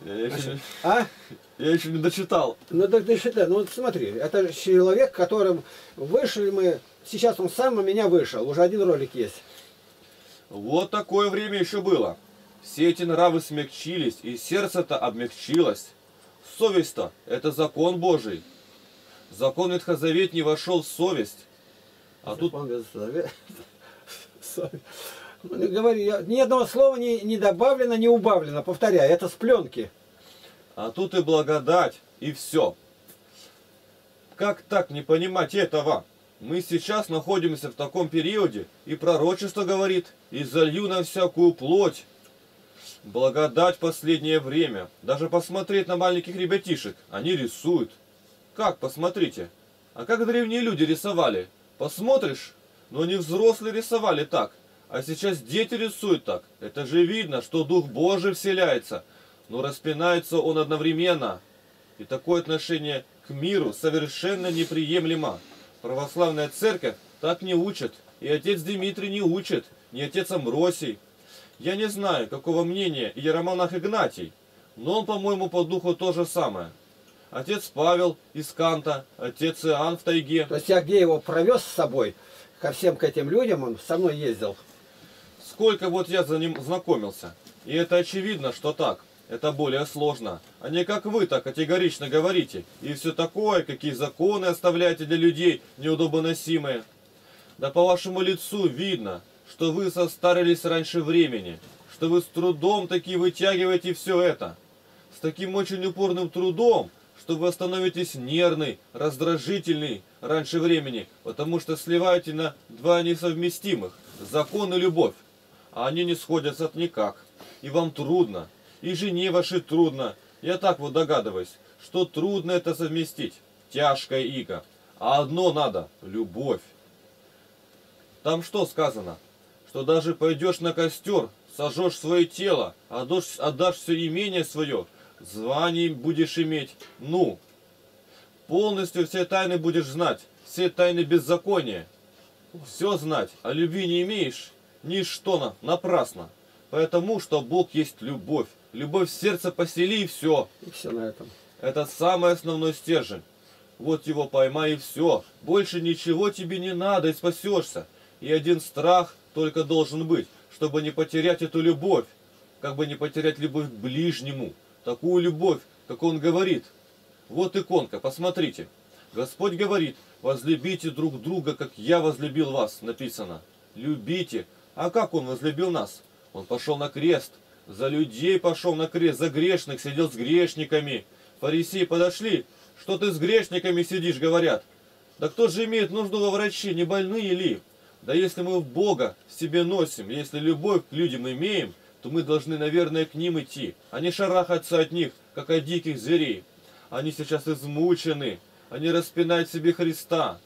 Я еще, не- А? я еще не дочитал. Ну так ты считай, ну вот смотри, это человек, которым вышли мы, сейчас он сам у меня вышел, уже один ролик есть. Вот такое время еще было. Все эти нравы смягчились, и сердце-то обмягчилось. Совесть-то – это закон Божий. Закон Ветхозавет не вошел в совесть. А тут Ну, говори, ни одного слова не, не добавлено, не убавлено, повторяю, это с пленки. А тут и благодать, и все. Как так не понимать этого? Мы сейчас находимся в таком периоде, и пророчество говорит, и залью на всякую плоть. Благодать последнее время. Даже посмотреть на маленьких ребятишек, они рисуют. Как, посмотрите. А как древние люди рисовали? Посмотришь, но не взрослые рисовали так. А сейчас дети рисуют так. Это же видно, что Дух Божий вселяется. Но распинается он одновременно. И такое отношение к миру совершенно неприемлемо. Православная церковь так не учит. И отец Дмитрий не учит, ни отец Амросий. Я не знаю, какого мнения иеромонах Игнатий, но он, по-моему, по духу то же самое. Отец Павел из Канта, отец Иоанн в тайге. То есть я где его провез с собой, ко всем к этим людям, он со мной ездил. Сколько вот я за ним знакомился. И это очевидно, что так. Это более сложно. А не как вы так категорично говорите. И все такое, какие законы оставляете для людей неудобоносимые. Да по вашему лицу видно, что вы состарились раньше времени. Что вы с трудом таки вытягиваете все это. С таким очень упорным трудом, что вы становитесь нервный, раздражительный раньше времени, потому что сливаете на два несовместимых – закон и любовь а они не сходятся никак. И вам трудно, и жене вашей трудно. Я так вот догадываюсь, что трудно это совместить. Тяжкая иго. А одно надо – любовь. Там что сказано? Что даже пойдешь на костер, сожжешь свое тело, отдашь, отдашь все имение свое, звание будешь иметь. Ну, полностью все тайны будешь знать, все тайны беззакония. Все знать, а любви не имеешь, ничто на, напрасно. Потому что Бог есть любовь. Любовь в сердце посели и все. И все на этом. Это самый основной стержень. Вот его поймай и все. Больше ничего тебе не надо и спасешься. И один страх только должен быть, чтобы не потерять эту любовь. Как бы не потерять любовь к ближнему. Такую любовь, как он говорит. Вот иконка, посмотрите. Господь говорит, возлюбите друг друга, как я возлюбил вас, написано. Любите. А как он возлюбил нас? Он пошел на крест. За людей пошел на крест, за грешных, сидел с грешниками. Фарисеи подошли. Что ты с грешниками сидишь, говорят. Да кто же имеет нужду во враче, не больные ли? Да если мы в Бога в себе носим, если любовь к людям имеем, то мы должны, наверное, к ним идти, а не шарахаться от них, как от диких зверей. Они сейчас измучены, они распинают себе Христа.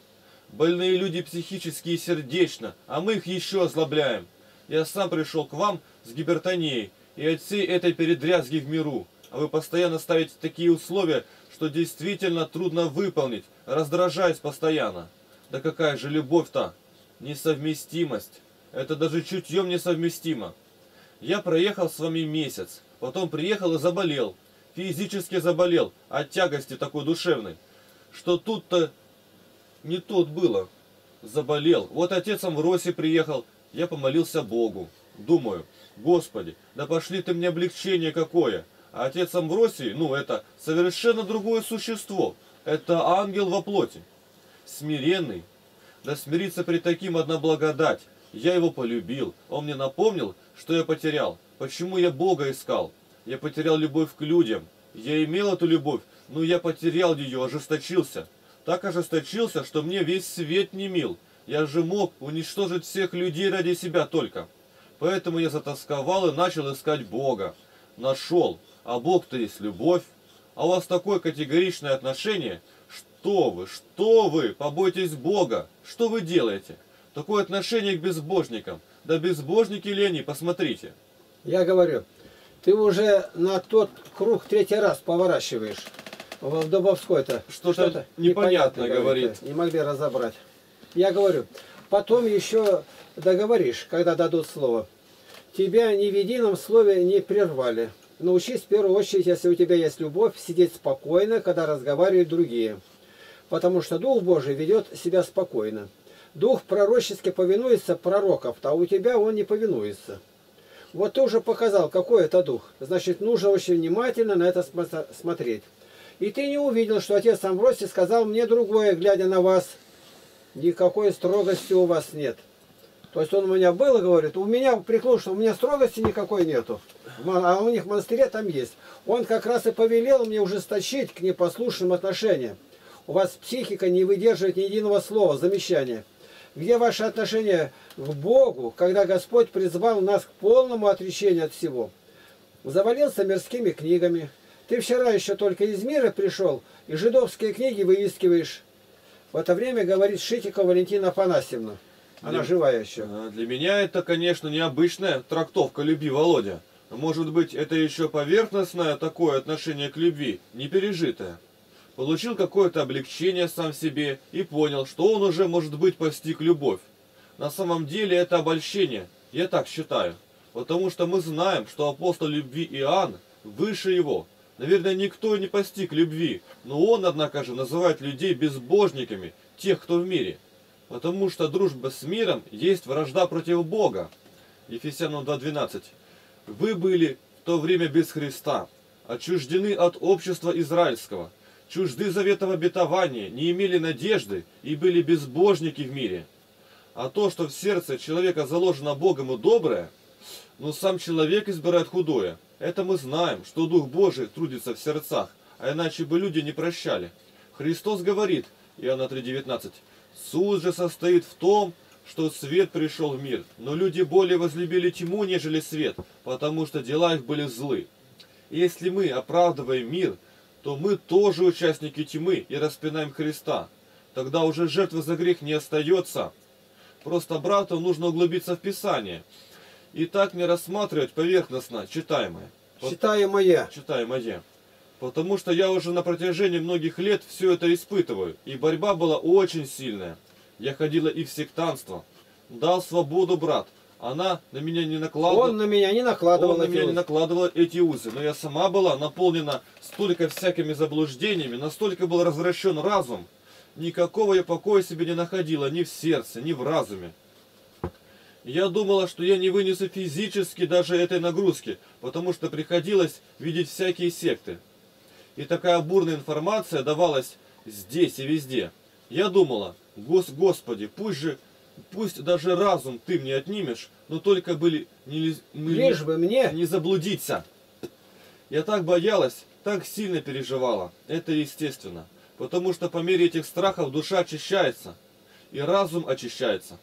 Больные люди психически и сердечно, а мы их еще ослабляем. Я сам пришел к вам с гипертонией и от всей этой передрязги в миру. А вы постоянно ставите такие условия, что действительно трудно выполнить, раздражаясь постоянно. Да какая же любовь-то? Несовместимость. Это даже чутьем несовместимо. Я проехал с вами месяц, потом приехал и заболел. Физически заболел от тягости такой душевной. Что тут-то не тут было. Заболел. Вот отец Амвросий приехал, я помолился Богу. Думаю, Господи, да пошли ты мне облегчение какое. А отец Амвросий, ну это совершенно другое существо. Это ангел во плоти. Смиренный. Да смириться при таким одна благодать. Я его полюбил. Он мне напомнил, что я потерял. Почему я Бога искал? Я потерял любовь к людям. Я имел эту любовь, но я потерял ее, ожесточился. Так ожесточился, что мне весь свет не мил. Я же мог уничтожить всех людей ради себя только. Поэтому я затасковал и начал искать Бога. Нашел. А Бог-то есть любовь. А у вас такое категоричное отношение. Что вы, что вы, побойтесь Бога. Что вы делаете? Такое отношение к безбожникам. Да безбожники ли они, посмотрите. Я говорю, ты уже на тот круг третий раз поворачиваешь. В Дубовской-то. Что-то непонятно говорит. Не могли разобрать. Я говорю, потом еще договоришь, когда дадут слово. Тебя ни в едином слове не прервали. научись в первую очередь, если у тебя есть любовь, сидеть спокойно, когда разговаривают другие. Потому что Дух Божий ведет себя спокойно. Дух пророчески повинуется пророков, а у тебя он не повинуется. Вот ты уже показал, какой это дух. Значит, нужно очень внимательно на это смотреть. И ты не увидел, что отец Амбросий сказал мне другое, глядя на вас. Никакой строгости у вас нет. То есть он у меня был и говорит, у меня приклад, что у меня строгости никакой нету. А у них в монастыре там есть. Он как раз и повелел мне ужесточить к непослушным отношениям. У вас психика не выдерживает ни единого слова, замечания. Где ваше отношение к Богу, когда Господь призвал нас к полному отречению от всего? Завалился мирскими книгами. Ты вчера еще только из мира пришел, и жидовские книги выискиваешь. В это время говорит Шитикова Валентина Афанасьевна. Она для, живая еще. А, для меня это, конечно, необычная трактовка любви, Володя. Может быть, это еще поверхностное такое отношение к любви, не пережитое. Получил какое-то облегчение сам себе и понял, что он уже, может быть, постиг любовь. На самом деле это обольщение, я так считаю. Потому что мы знаем, что апостол любви Иоанн выше его. Наверное, никто не постиг любви, но он, однако же, называет людей безбожниками, тех, кто в мире – Потому что дружба с миром есть вражда против Бога. Ефесянам 2.12. Вы были в то время без Христа, отчуждены от общества израильского, чужды заветов обетования, не имели надежды и были безбожники в мире. А то, что в сердце человека заложено Богом и доброе, но сам человек избирает худое. Это мы знаем, что Дух Божий трудится в сердцах, а иначе бы люди не прощали. Христос говорит, Иоанна 3.19, Суд же состоит в том, что свет пришел в мир, но люди более возлюбили тьму, нежели свет, потому что дела их были злы. Если мы оправдываем мир, то мы тоже участники тьмы и распинаем Христа. Тогда уже жертвы за грех не остается. Просто брату нужно углубиться в Писание. И так не рассматривать поверхностно читаемое. Читаемое. Читаемое. Потому что я уже на протяжении многих лет все это испытываю. И борьба была очень сильная. Я ходила и в сектанство. Дал свободу брат. Она на меня не накладывала. Он на меня не накладывал Он на меня не накладывал эти узы. Но я сама была наполнена столько всякими заблуждениями, настолько был развращен разум. Никакого я покоя себе не находила ни в сердце, ни в разуме. Я думала, что я не вынесу физически даже этой нагрузки, потому что приходилось видеть всякие секты и такая бурная информация давалась здесь и везде. Я думала, Гос Господи, пусть же, пусть даже разум ты мне отнимешь, но только были не, мы, Лишь бы мне не заблудиться. Я так боялась, так сильно переживала. Это естественно. Потому что по мере этих страхов душа очищается. И разум очищается.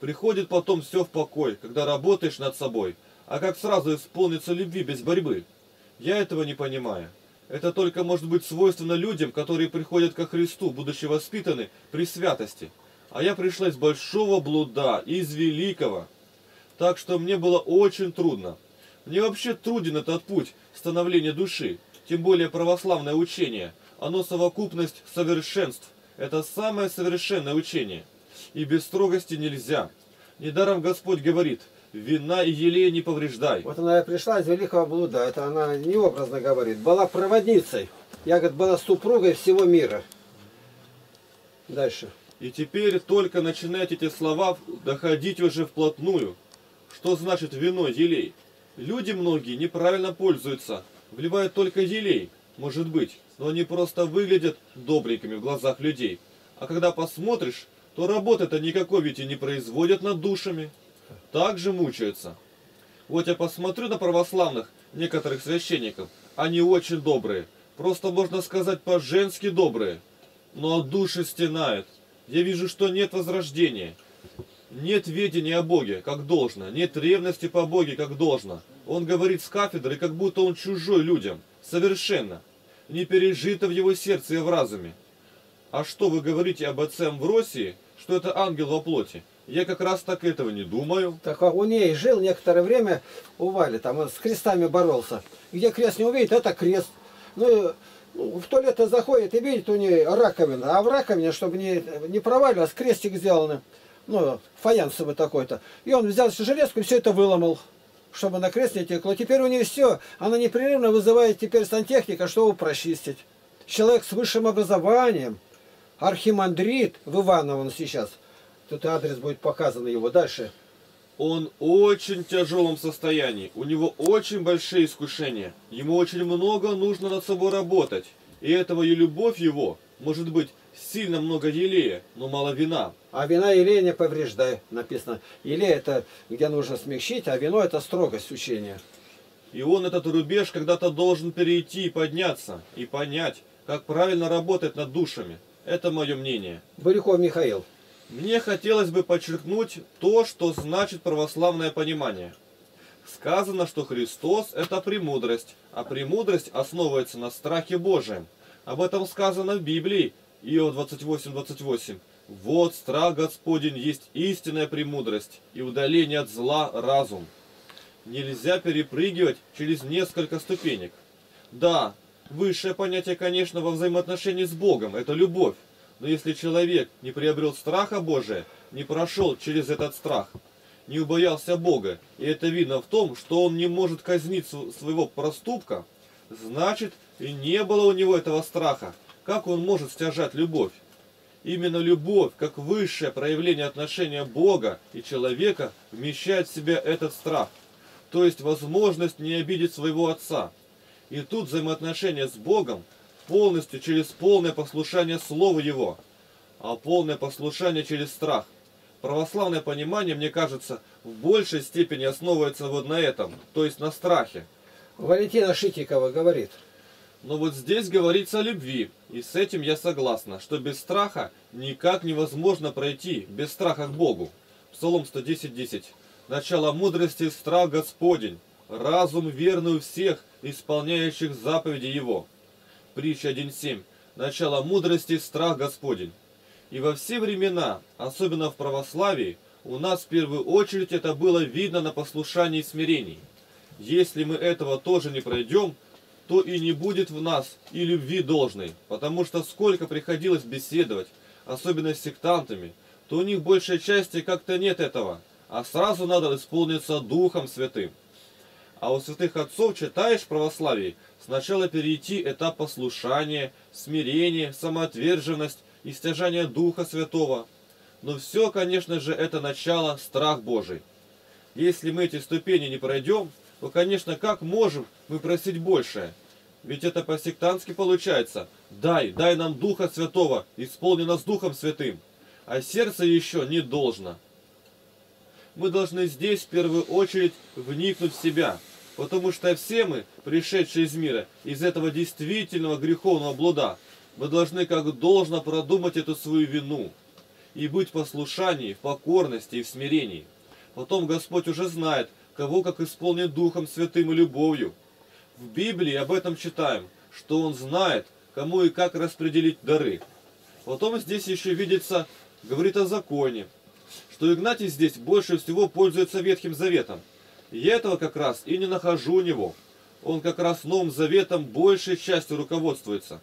Приходит потом все в покой, когда работаешь над собой. А как сразу исполниться любви без борьбы? Я этого не понимаю. Это только может быть свойственно людям, которые приходят ко Христу, будучи воспитаны при святости. А я пришла из большого блуда, из великого. Так что мне было очень трудно. Мне вообще труден этот путь становления души, тем более православное учение. Оно совокупность совершенств. Это самое совершенное учение. И без строгости нельзя. Недаром Господь говорит – вина и елея не повреждай. Вот она пришла из великого блуда, это она необразно говорит, была проводницей. Я, говорит, была супругой всего мира. Дальше. И теперь только начинать эти слова доходить уже вплотную. Что значит вино, елей? Люди многие неправильно пользуются, вливают только елей, может быть, но они просто выглядят добренькими в глазах людей. А когда посмотришь, то работы-то никакой ведь и не производят над душами также мучаются. Вот я посмотрю на православных некоторых священников, они очень добрые, просто можно сказать по-женски добрые, но от души стенают. Я вижу, что нет возрождения, нет ведения о Боге, как должно, нет ревности по Боге, как должно. Он говорит с кафедры, как будто он чужой людям, совершенно, не пережито в его сердце и в разуме. А что вы говорите об отце Амвросии, что это ангел во плоти? Я как раз так этого не думаю. Так у ней жил некоторое время у Вали, там он с крестами боролся. Где крест не увидит, это крест. Ну в туалет заходит и видит у нее раковина. А в раковине, чтобы не, не проваливалось, крестик сделан. Ну, фаянсовый такой-то. И он взял железку и все это выломал. чтобы на крест не текло. Теперь у нее все. Она непрерывно вызывает теперь сантехника, чтобы прочистить. Человек с высшим образованием, архимандрит, в Иваново он сейчас. Тут адрес будет показан его. Дальше. Он очень тяжелом состоянии, у него очень большие искушения, ему очень много нужно над собой работать, и этого и любовь его, может быть, сильно много елея, но мало вина. А вина елея не повреждай, написано. Елей это где нужно смягчить, а вино это строгость учения. И он этот рубеж когда-то должен перейти и подняться, и понять, как правильно работать над душами. Это мое мнение. Буряков Михаил. Мне хотелось бы подчеркнуть то, что значит православное понимание. Сказано, что Христос – это премудрость, а премудрость основывается на страхе Божием. Об этом сказано в Библии, Иов 28:28. Вот страх Господень есть истинная премудрость и удаление от зла разум. Нельзя перепрыгивать через несколько ступенек. Да, высшее понятие, конечно, во взаимоотношении с Богом – это любовь. Но если человек не приобрел страха Божия, не прошел через этот страх, не убоялся Бога, и это видно в том, что он не может казнить своего проступка, значит и не было у него этого страха. Как он может стяжать любовь? Именно любовь, как высшее проявление отношения Бога и человека, вмещает в себя этот страх, то есть возможность не обидеть своего Отца. И тут взаимоотношения с Богом полностью через полное послушание Слову Его, а полное послушание через страх. Православное понимание, мне кажется, в большей степени основывается вот на этом, то есть на страхе. Валентина Шитикова говорит. Но вот здесь говорится о любви, и с этим я согласна, что без страха никак невозможно пройти, без страха к Богу. Псалом 110.10. 10. Начало мудрости – страх Господень, разум верный у всех, исполняющих заповеди Его. Притча 1.7. Начало мудрости – страх Господень. И во все времена, особенно в православии, у нас в первую очередь это было видно на послушании и смирении. Если мы этого тоже не пройдем, то и не будет в нас и любви должной, потому что сколько приходилось беседовать, особенно с сектантами, то у них большей части как-то нет этого, а сразу надо исполниться Духом Святым. А у святых отцов читаешь православие, сначала перейти этап послушания, смирения, самоотверженность и стяжания Духа Святого. Но все, конечно же, это начало страх Божий. Если мы эти ступени не пройдем, то, конечно, как можем мы просить большее? Ведь это по-сектантски получается. Дай, дай нам Духа Святого, исполни нас Духом Святым. А сердце еще не должно. Мы должны здесь в первую очередь вникнуть в себя – Потому что все мы, пришедшие из мира, из этого действительного греховного блуда, мы должны как должно продумать эту свою вину и быть в послушании, в покорности и в смирении. Потом Господь уже знает, кого как исполнит Духом Святым и любовью. В Библии об этом читаем, что Он знает, кому и как распределить дары. Потом здесь еще видится, говорит о законе, что Игнатий здесь больше всего пользуется Ветхим Заветом – я этого как раз и не нахожу у него. Он как раз Новым Заветом большей частью руководствуется.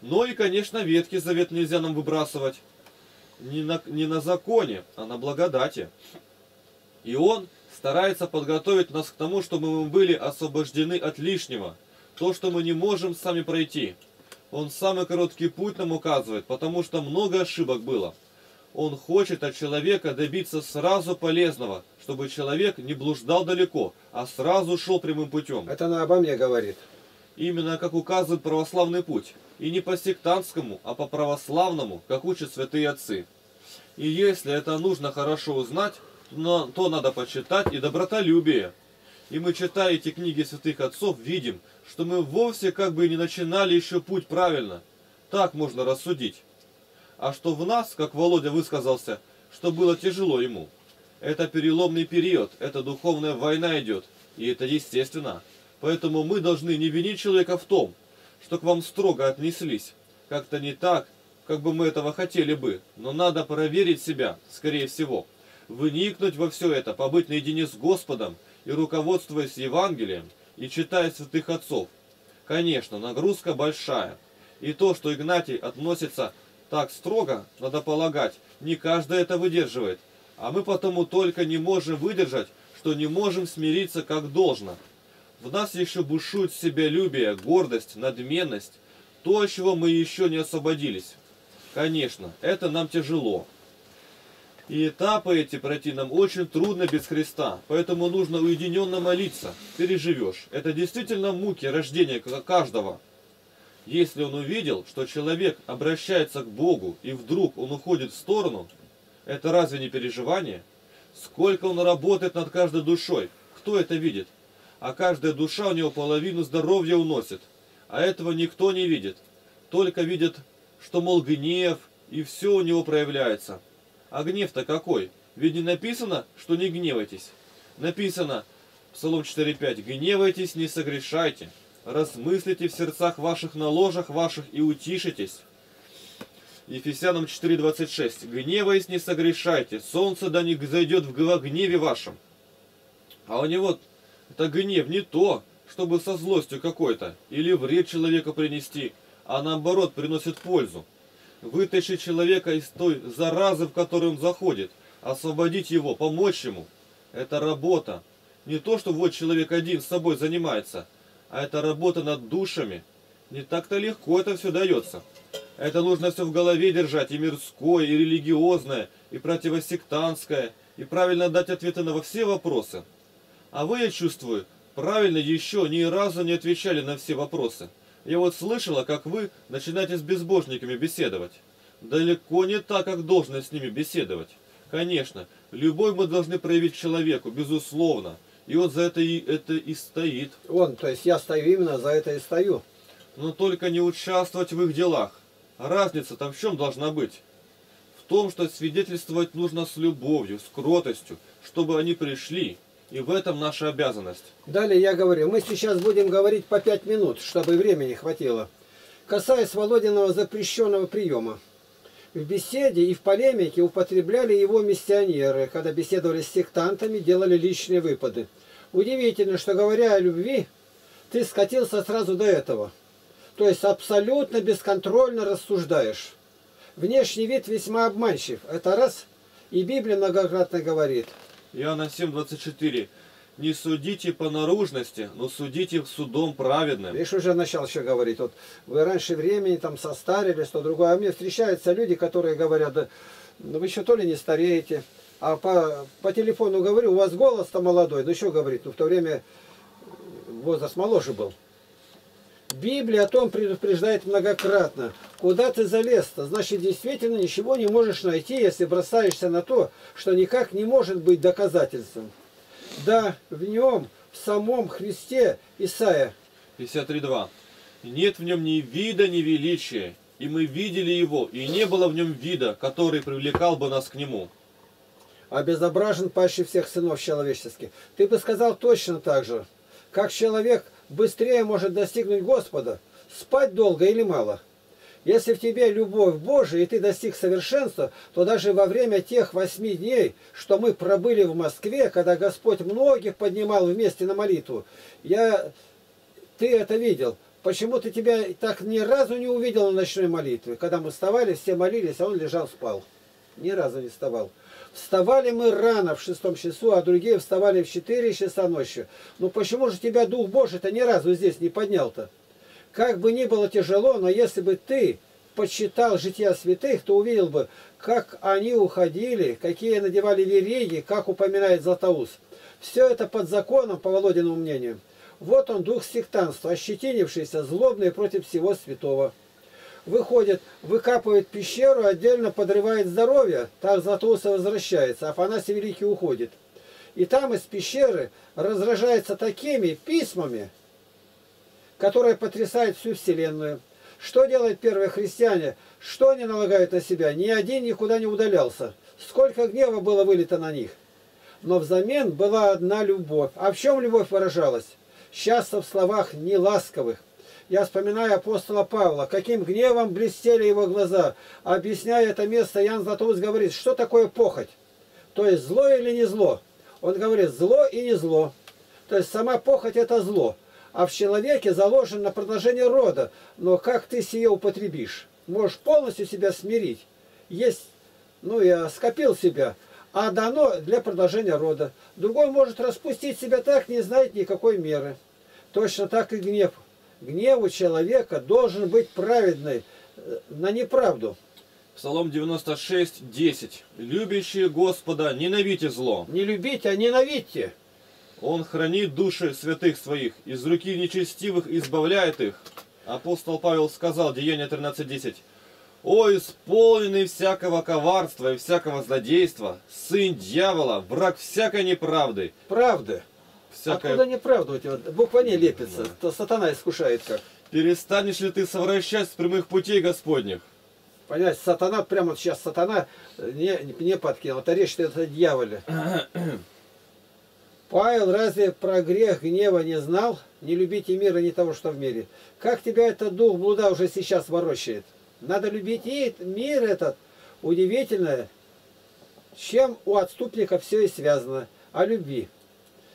Но и, конечно, Ветхий Завет нельзя нам выбрасывать. Не на, не на законе, а на благодати. И он старается подготовить нас к тому, чтобы мы были освобождены от лишнего. То, что мы не можем сами пройти. Он самый короткий путь нам указывает, потому что много ошибок было. Он хочет от человека добиться сразу полезного – чтобы человек не блуждал далеко, а сразу шел прямым путем. Это она обо мне говорит. Именно как указывает православный путь. И не по сектантскому, а по православному, как учат святые отцы. И если это нужно хорошо узнать, то, то надо почитать и добротолюбие. И мы, читая эти книги святых отцов, видим, что мы вовсе как бы не начинали еще путь правильно. Так можно рассудить. А что в нас, как Володя высказался, что было тяжело ему – это переломный период, это духовная война идет, и это естественно. Поэтому мы должны не винить человека в том, что к вам строго отнеслись. Как-то не так, как бы мы этого хотели бы, но надо проверить себя, скорее всего. Вникнуть во все это, побыть наедине с Господом и руководствуясь Евангелием и читая святых отцов. Конечно, нагрузка большая. И то, что Игнатий относится так строго, надо полагать, не каждый это выдерживает. А мы потому только не можем выдержать, что не можем смириться как должно. В нас еще бушует себялюбие, гордость, надменность, то, от чего мы еще не освободились. Конечно, это нам тяжело. И этапы эти пройти нам очень трудно без Христа, поэтому нужно уединенно молиться, переживешь. Это действительно муки рождения каждого. Если он увидел, что человек обращается к Богу, и вдруг он уходит в сторону, это разве не переживание? Сколько он работает над каждой душой, кто это видит? А каждая душа у него половину здоровья уносит. А этого никто не видит. Только видит, что, мол, гнев, и все у него проявляется. А гнев-то какой? Ведь не написано, что не гневайтесь. Написано, Псалом 4.5, «Гневайтесь, не согрешайте, размыслите в сердцах ваших на ложах ваших и утишитесь». Ефесянам 4.26, «Гневаясь, не согрешайте, солнце да не зайдет в гневе вашем». А у него это гнев не то, чтобы со злостью какой-то, или вред человека принести, а наоборот приносит пользу вытащить человека из той заразы, в которую он заходит, освободить его, помочь ему. Это работа. Не то, что вот человек один с собой занимается, а это работа над душами. Не так-то легко это все дается. Это нужно все в голове держать, и мирское, и религиозное, и противосектантское, и правильно дать ответы на все вопросы. А вы, я чувствую, правильно еще ни разу не отвечали на все вопросы. Я вот слышала, как вы начинаете с безбожниками беседовать. Далеко не так, как должно с ними беседовать. Конечно, любовь мы должны проявить человеку, безусловно. И вот за это и, это и стоит. Он, то есть я стою именно за это и стою. Но только не участвовать в их делах. разница там в чем должна быть? В том, что свидетельствовать нужно с любовью, с кротостью, чтобы они пришли, и в этом наша обязанность. Далее я говорю, мы сейчас будем говорить по пять минут, чтобы времени хватило. Касаясь Володиного запрещенного приема. В беседе и в полемике употребляли его миссионеры, когда беседовали с сектантами, делали личные выпады. Удивительно, что говоря о любви, ты скатился сразу до этого. То есть абсолютно бесконтрольно рассуждаешь. Внешний вид весьма обманчив. Это раз. И Библия многократно говорит – Иоанна 7,24. Не судите по наружности, но судите судом праведным. Видишь, уже начал еще говорить. Вот вы раньше времени там состарились, то другое. А мне встречаются люди, которые говорят, да, ну вы еще то ли не стареете. А по, по телефону говорю, у вас голос-то молодой. Ну что говорит, ну в то время возраст моложе был. Библия о том предупреждает многократно. Куда ты залез-то? Значит, действительно ничего не можешь найти, если бросаешься на то, что никак не может быть доказательством. Да, в нем, в самом Христе, Исаия. 53.2. Нет в нем ни вида, ни величия, и мы видели его, и не было в нем вида, который привлекал бы нас к нему. Обезображен паще всех сынов человеческих. Ты бы сказал точно так же. Как человек быстрее может достигнуть Господа, спать долго или мало. Если в тебе любовь Божия, и ты достиг совершенства, то даже во время тех восьми дней, что мы пробыли в Москве, когда Господь многих поднимал вместе на молитву, я, ты это видел. Почему ты тебя так ни разу не увидел на ночной молитве? Когда мы вставали, все молились, а он лежал, спал. Ни разу не вставал. Вставали мы рано в шестом часу, а другие вставали в четыре часа ночью. Ну почему же тебя Дух Божий-то ни разу здесь не поднял-то? Как бы ни было тяжело, но если бы ты почитал жития святых, то увидел бы, как они уходили, какие надевали вереги, как упоминает Златоуст. Все это под законом, по Володиному мнению. Вот он, дух сектанства, ощетинившийся, злобный против всего святого выходит, выкапывает пещеру, отдельно подрывает здоровье, так Златоуста возвращается, Афанасий Великий уходит. И там из пещеры разражается такими письмами, которые потрясают всю вселенную. Что делают первые христиане? Что они налагают на себя? Ни один никуда не удалялся. Сколько гнева было вылито на них. Но взамен была одна любовь. А в чем любовь выражалась? Часто в словах неласковых, я вспоминаю апостола Павла, каким гневом блестели его глаза. Объясняя это место, Ян Златоуст говорит, что такое похоть? То есть зло или не зло? Он говорит, зло и не зло. То есть сама похоть это зло. А в человеке заложен на продолжение рода. Но как ты сие употребишь? Можешь полностью себя смирить. Есть, ну я скопил себя. а дано для продолжения рода. Другой может распустить себя так, не знает никакой меры. Точно так и гнев. Гнев у человека должен быть праведный э, на неправду. Псалом 96, 10. «Любящие Господа, ненавидьте зло. Не любите, а ненавидьте. Он хранит души святых своих, из руки нечестивых избавляет их». Апостол Павел сказал, Деяние 13.10, «О, исполненный всякого коварства и всякого злодейства, сын дьявола, враг всякой неправды, Правда. всякой Откуда неправда у тебя? Буква не лепится. То сатана искушает как. Перестанешь ли ты совращать с прямых путей Господних? Понять, сатана, прямо сейчас сатана э, не, не подкинул. Это речь идет о дьяволе. Павел разве про грех гнева не знал? Не любите мира, не того, что в мире. Как тебя этот дух блуда уже сейчас ворочает? Надо любить и мир этот. Удивительное, чем у отступников все и связано. О любви.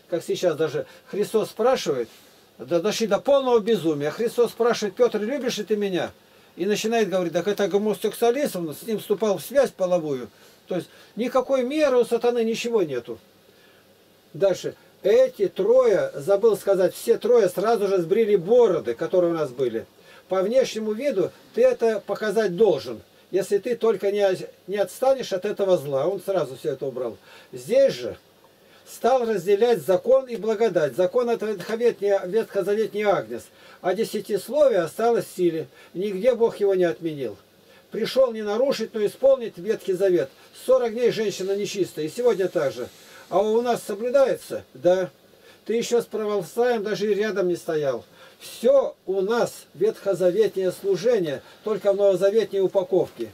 Как сейчас даже Христос спрашивает, дошли до полного безумия. Христос спрашивает, Петр, любишь ли ты меня? И начинает говорить, так это гомосексуализм, с ним вступал в связь половую. То есть никакой меры у сатаны ничего нету. Дальше. Эти трое, забыл сказать, все трое сразу же сбрили бороды, которые у нас были. По внешнему виду ты это показать должен. Если ты только не, не отстанешь от этого зла. Он сразу все это убрал. Здесь же стал разделять закон и благодать. Закон это ветховетний, ветхозаветний агнец. А десятисловие осталось в силе. Нигде Бог его не отменил. Пришел не нарушить, но исполнить Ветхий Завет. 40 дней женщина нечистая. И сегодня так же. А у нас соблюдается? Да. Ты еще с православием даже и рядом не стоял. Все у нас ветхозаветнее служение, только в новозаветней упаковке.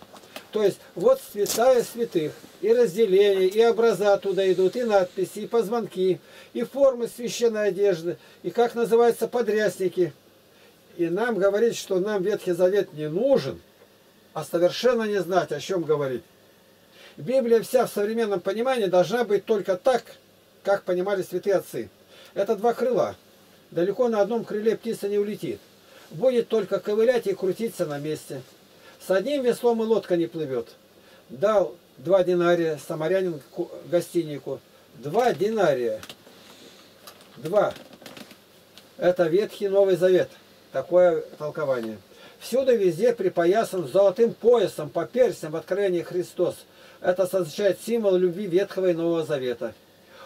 То есть вот святая святых, и разделение, и образа оттуда идут, и надписи, и позвонки, и формы священной одежды, и как называются подрясники. И нам говорить, что нам Ветхий Завет не нужен, а совершенно не знать, о чем говорить. Библия вся в современном понимании должна быть только так, как понимали святые отцы. Это два крыла. Далеко на одном крыле птица не улетит. Будет только ковылять и крутиться на месте. С одним веслом и лодка не плывет. Дал два динария самарянин гостинику. Два динария. Два. Это Ветхий Новый Завет. Такое толкование. Всюду везде припоясан золотым поясом по перстям в Откровении Христос. Это означает символ любви Ветхого и Нового Завета.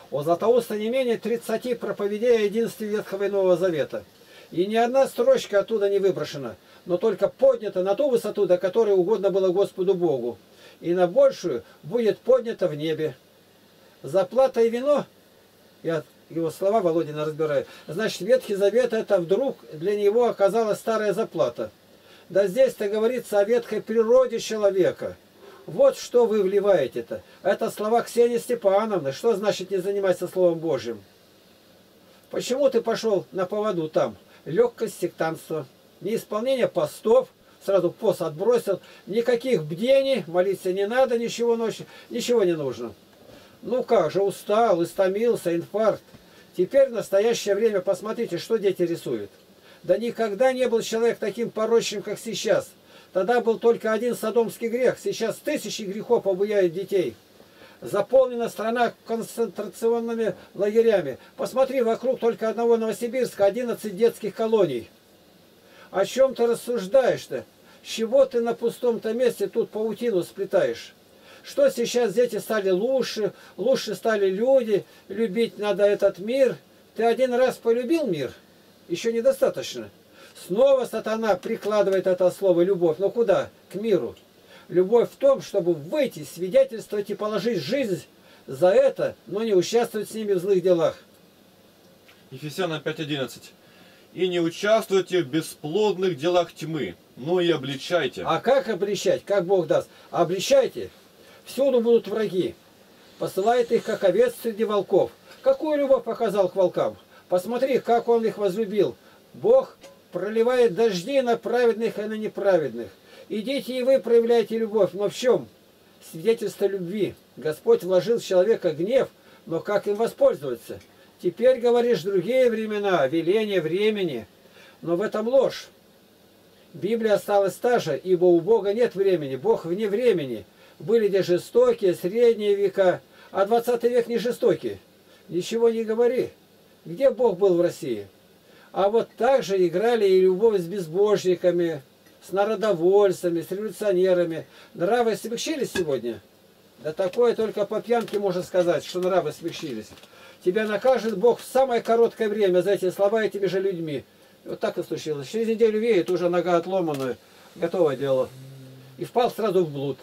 У Златоуста не менее 30 проповедей о единстве Ветхого и Нового Завета. И ни одна строчка оттуда не выброшена, но только поднята на ту высоту, до которой угодно было Господу Богу. И на большую будет поднята в небе. Заплата и вино, я его слова Володина разбираю, значит Ветхий Завет это вдруг для него оказалась старая заплата. Да здесь-то говорится о ветхой природе человека. Вот что вы вливаете-то. Это слова Ксении Степановны. Что значит не заниматься Словом Божьим? Почему ты пошел на поводу там? Легкость, сектантство, неисполнение постов, сразу пост отбросил, никаких бдений, молиться не надо, ничего ночью, ничего не нужно. Ну как же, устал, истомился, инфаркт. Теперь в настоящее время посмотрите, что дети рисуют. Да никогда не был человек таким порочным, как сейчас. Тогда был только один садомский грех. Сейчас тысячи грехов обуяют детей. Заполнена страна концентрационными лагерями. Посмотри, вокруг только одного Новосибирска 11 детских колоний. О чем ты рассуждаешь-то? Чего ты на пустом-то месте тут паутину сплетаешь? Что сейчас дети стали лучше, лучше стали люди, любить надо этот мир. Ты один раз полюбил мир? Еще недостаточно. Снова сатана прикладывает это слово «любовь». Но куда? К миру. Любовь в том, чтобы выйти, свидетельствовать и положить жизнь за это, но не участвовать с ними в злых делах. Ефесянам 5.11. «И не участвуйте в бесплодных делах тьмы, но и обличайте». А как обличать? Как Бог даст? Обличайте. Всюду будут враги. Посылает их, как овец среди волков. Какую любовь показал к волкам? Посмотри, как он их возлюбил. Бог проливает дожди на праведных и на неправедных. Идите и вы проявляйте любовь. Но в чем? Свидетельство любви. Господь вложил в человека гнев, но как им воспользоваться? Теперь, говоришь, другие времена, веление времени. Но в этом ложь. Библия осталась та же, ибо у Бога нет времени, Бог вне времени. Были где жестокие, средние века, А 20 век не жестокий. Ничего не говори. Где Бог был в России? А вот так же играли и любовь с безбожниками, с народовольцами, с революционерами. Нравы смягчились сегодня? Да такое только по пьянке можно сказать, что нравы смягчились. Тебя накажет Бог в самое короткое время за эти слова этими же людьми. Вот так и случилось. Через неделю веет, уже нога отломанная, готово дело. И впал сразу в блуд.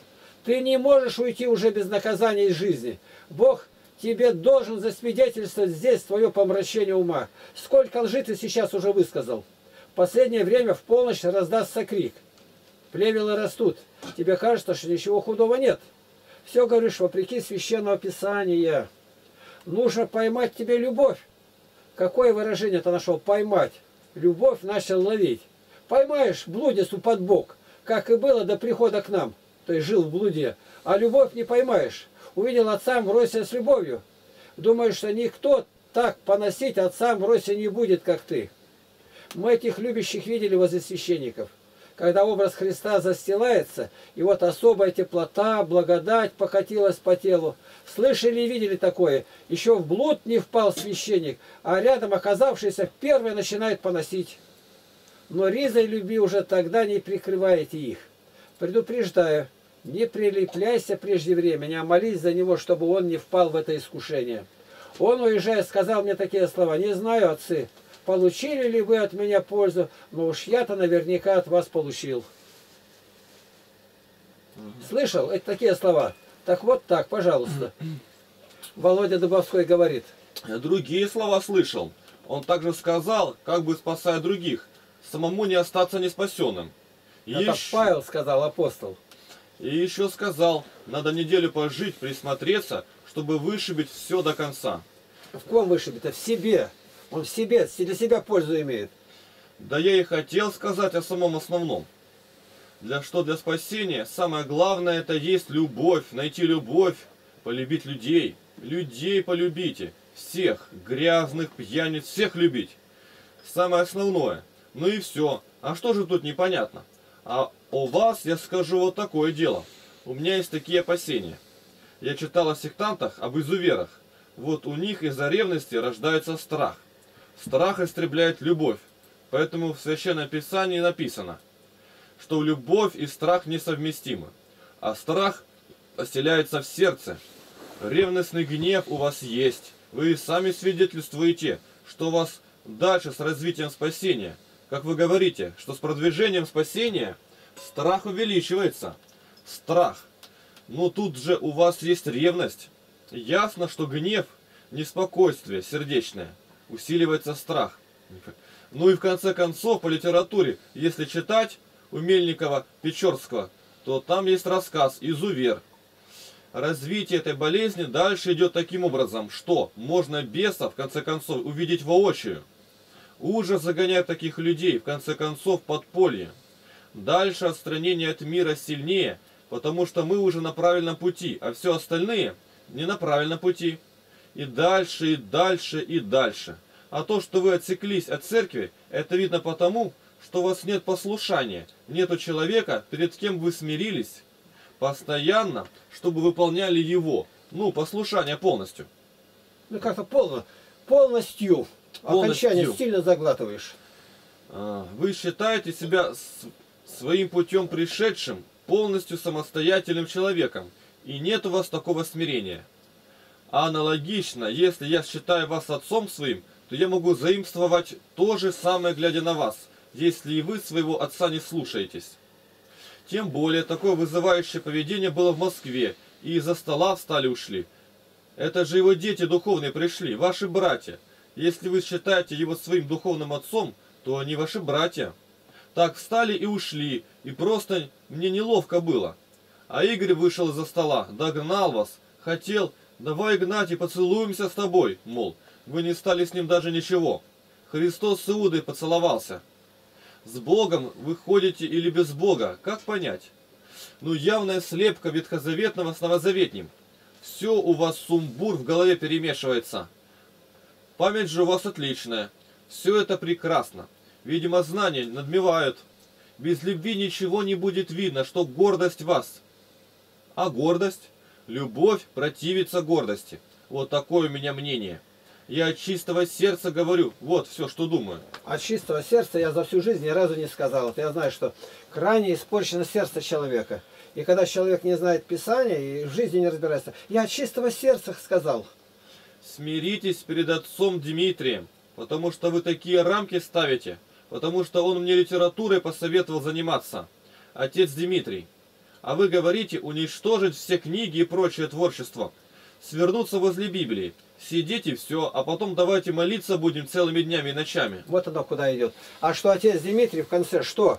Ты не можешь уйти уже без наказания из жизни. Бог тебе должен засвидетельствовать здесь твое помрачение ума. Сколько лжи ты сейчас уже высказал. В последнее время в полночь раздастся крик. Плевелы растут. Тебе кажется, что ничего худого нет. Все говоришь вопреки священного писания. Нужно поймать тебе любовь. Какое выражение ты нашел? Поймать. Любовь начал ловить. Поймаешь блудицу под бок, как и было до прихода к нам, то есть жил в блуде. А любовь не поймаешь. Увидел отца бросил с любовью. Думаешь, что никто так поносить отца бросил не будет, как ты. Мы этих любящих видели возле священников когда образ Христа застилается, и вот особая теплота, благодать покатилась по телу. Слышали и видели такое? Еще в блуд не впал священник, а рядом оказавшийся первый начинает поносить. Но ризой люби уже тогда не прикрываете их. Предупреждаю, не прилепляйся прежде времени, а молись за него, чтобы он не впал в это искушение. Он, уезжая, сказал мне такие слова, «Не знаю, отцы, получили ли вы от меня пользу, но уж я-то наверняка от вас получил. Слышал? Это такие слова. Так вот так, пожалуйста. Володя Дубовской говорит. Другие слова слышал. Он также сказал, как бы спасая других, самому не остаться неспасенным. Это еще... Павел сказал, апостол. И еще сказал, надо неделю пожить, присмотреться, чтобы вышибить все до конца. В ком вышибить? А в себе. Он в себе, для себя пользу имеет. Да я и хотел сказать о самом основном. Для что для спасения самое главное это есть любовь, найти любовь, полюбить людей. Людей полюбите, всех, грязных, пьяниц, всех любить. Самое основное. Ну и все. А что же тут непонятно? А о вас я скажу вот такое дело. У меня есть такие опасения. Я читал о сектантах, об изуверах. Вот у них из-за ревности рождается страх. Страх истребляет любовь. Поэтому в Священном Писании написано, что любовь и страх несовместимы. А страх поселяется в сердце. Ревностный гнев у вас есть. Вы сами свидетельствуете, что у вас дальше с развитием спасения. Как вы говорите, что с продвижением спасения страх увеличивается. Страх. Но тут же у вас есть ревность. Ясно, что гнев, неспокойствие сердечное – усиливается страх. Ну и в конце концов, по литературе, если читать у Мельникова Печорского, то там есть рассказ «Изувер». Развитие этой болезни дальше идет таким образом, что можно беса в конце концов увидеть воочию. Ужас загоняет таких людей в конце концов подполье. Дальше отстранение от мира сильнее, потому что мы уже на правильном пути, а все остальные не на правильном пути и дальше, и дальше, и дальше. А то, что вы отсеклись от церкви, это видно потому, что у вас нет послушания, нету человека, перед кем вы смирились, постоянно, чтобы выполняли его, ну, послушание полностью. Ну, как-то полно, полностью, полностью. окончание сильно заглатываешь. А, вы считаете себя своим путем пришедшим, полностью самостоятельным человеком, и нет у вас такого смирения. Аналогично, если я считаю вас отцом своим, то я могу заимствовать то же самое, глядя на вас, если и вы своего отца не слушаетесь. Тем более, такое вызывающее поведение было в Москве, и из-за стола встали ушли. Это же его дети духовные пришли, ваши братья. Если вы считаете его своим духовным отцом, то они ваши братья. Так встали и ушли, и просто мне неловко было. А Игорь вышел из-за стола, догнал вас, хотел, Давай, Игнатий, поцелуемся с тобой, мол, вы не стали с ним даже ничего. Христос с Иудой поцеловался. С Богом вы ходите или без Бога, как понять? Ну, явная слепка ветхозаветного с новозаветним. Все у вас сумбур в голове перемешивается. Память же у вас отличная. Все это прекрасно. Видимо, знания надмевают. Без любви ничего не будет видно, что гордость вас. А гордость? Любовь противится гордости. Вот такое у меня мнение. Я от чистого сердца говорю, вот все, что думаю. От чистого сердца я за всю жизнь ни разу не сказал это. Я знаю, что крайне испорчено сердце человека. И когда человек не знает Писания и в жизни не разбирается, я от чистого сердца сказал. Смиритесь перед отцом Дмитрием, потому что вы такие рамки ставите, потому что он мне литературой посоветовал заниматься. Отец Дмитрий. А вы говорите уничтожить все книги и прочее творчество, свернуться возле Библии, сидеть и все, а потом давайте молиться будем целыми днями и ночами. Вот оно куда идет. А что отец Дмитрий в конце что?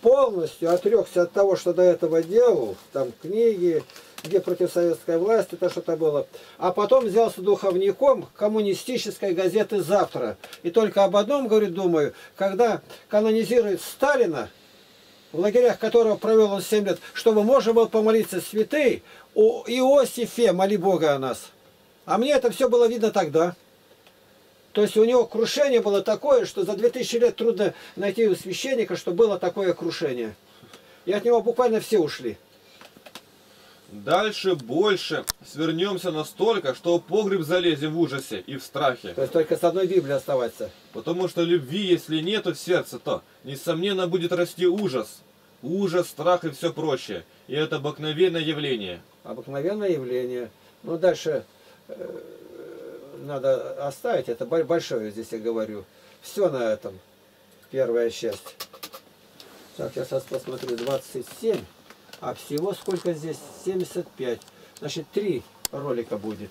Полностью отрекся от того, что до этого делал, там книги, где против советской власти, это что-то было. А потом взялся духовником коммунистической газеты «Завтра». И только об одном, говорит, думаю, когда канонизируют Сталина, в лагерях которого провел он 7 лет, чтобы можно было помолиться святый о Иосифе, моли Бога о нас. А мне это все было видно тогда. То есть у него крушение было такое, что за 2000 лет трудно найти у священника, что было такое крушение. И от него буквально все ушли. Дальше больше свернемся настолько, что в погреб залезем в ужасе и в страхе. То есть только с одной Библией оставаться. Потому что любви, если нету в сердце, то, несомненно, будет расти ужас. Ужас, страх и все прочее. И это обыкновенное явление. Обыкновенное явление. Ну, дальше э, надо оставить. Это бо- большое здесь я говорю. Все на этом. Первая часть. Так, я сейчас посмотрю. 27. А всего сколько здесь? 75. Значит, три ролика будет.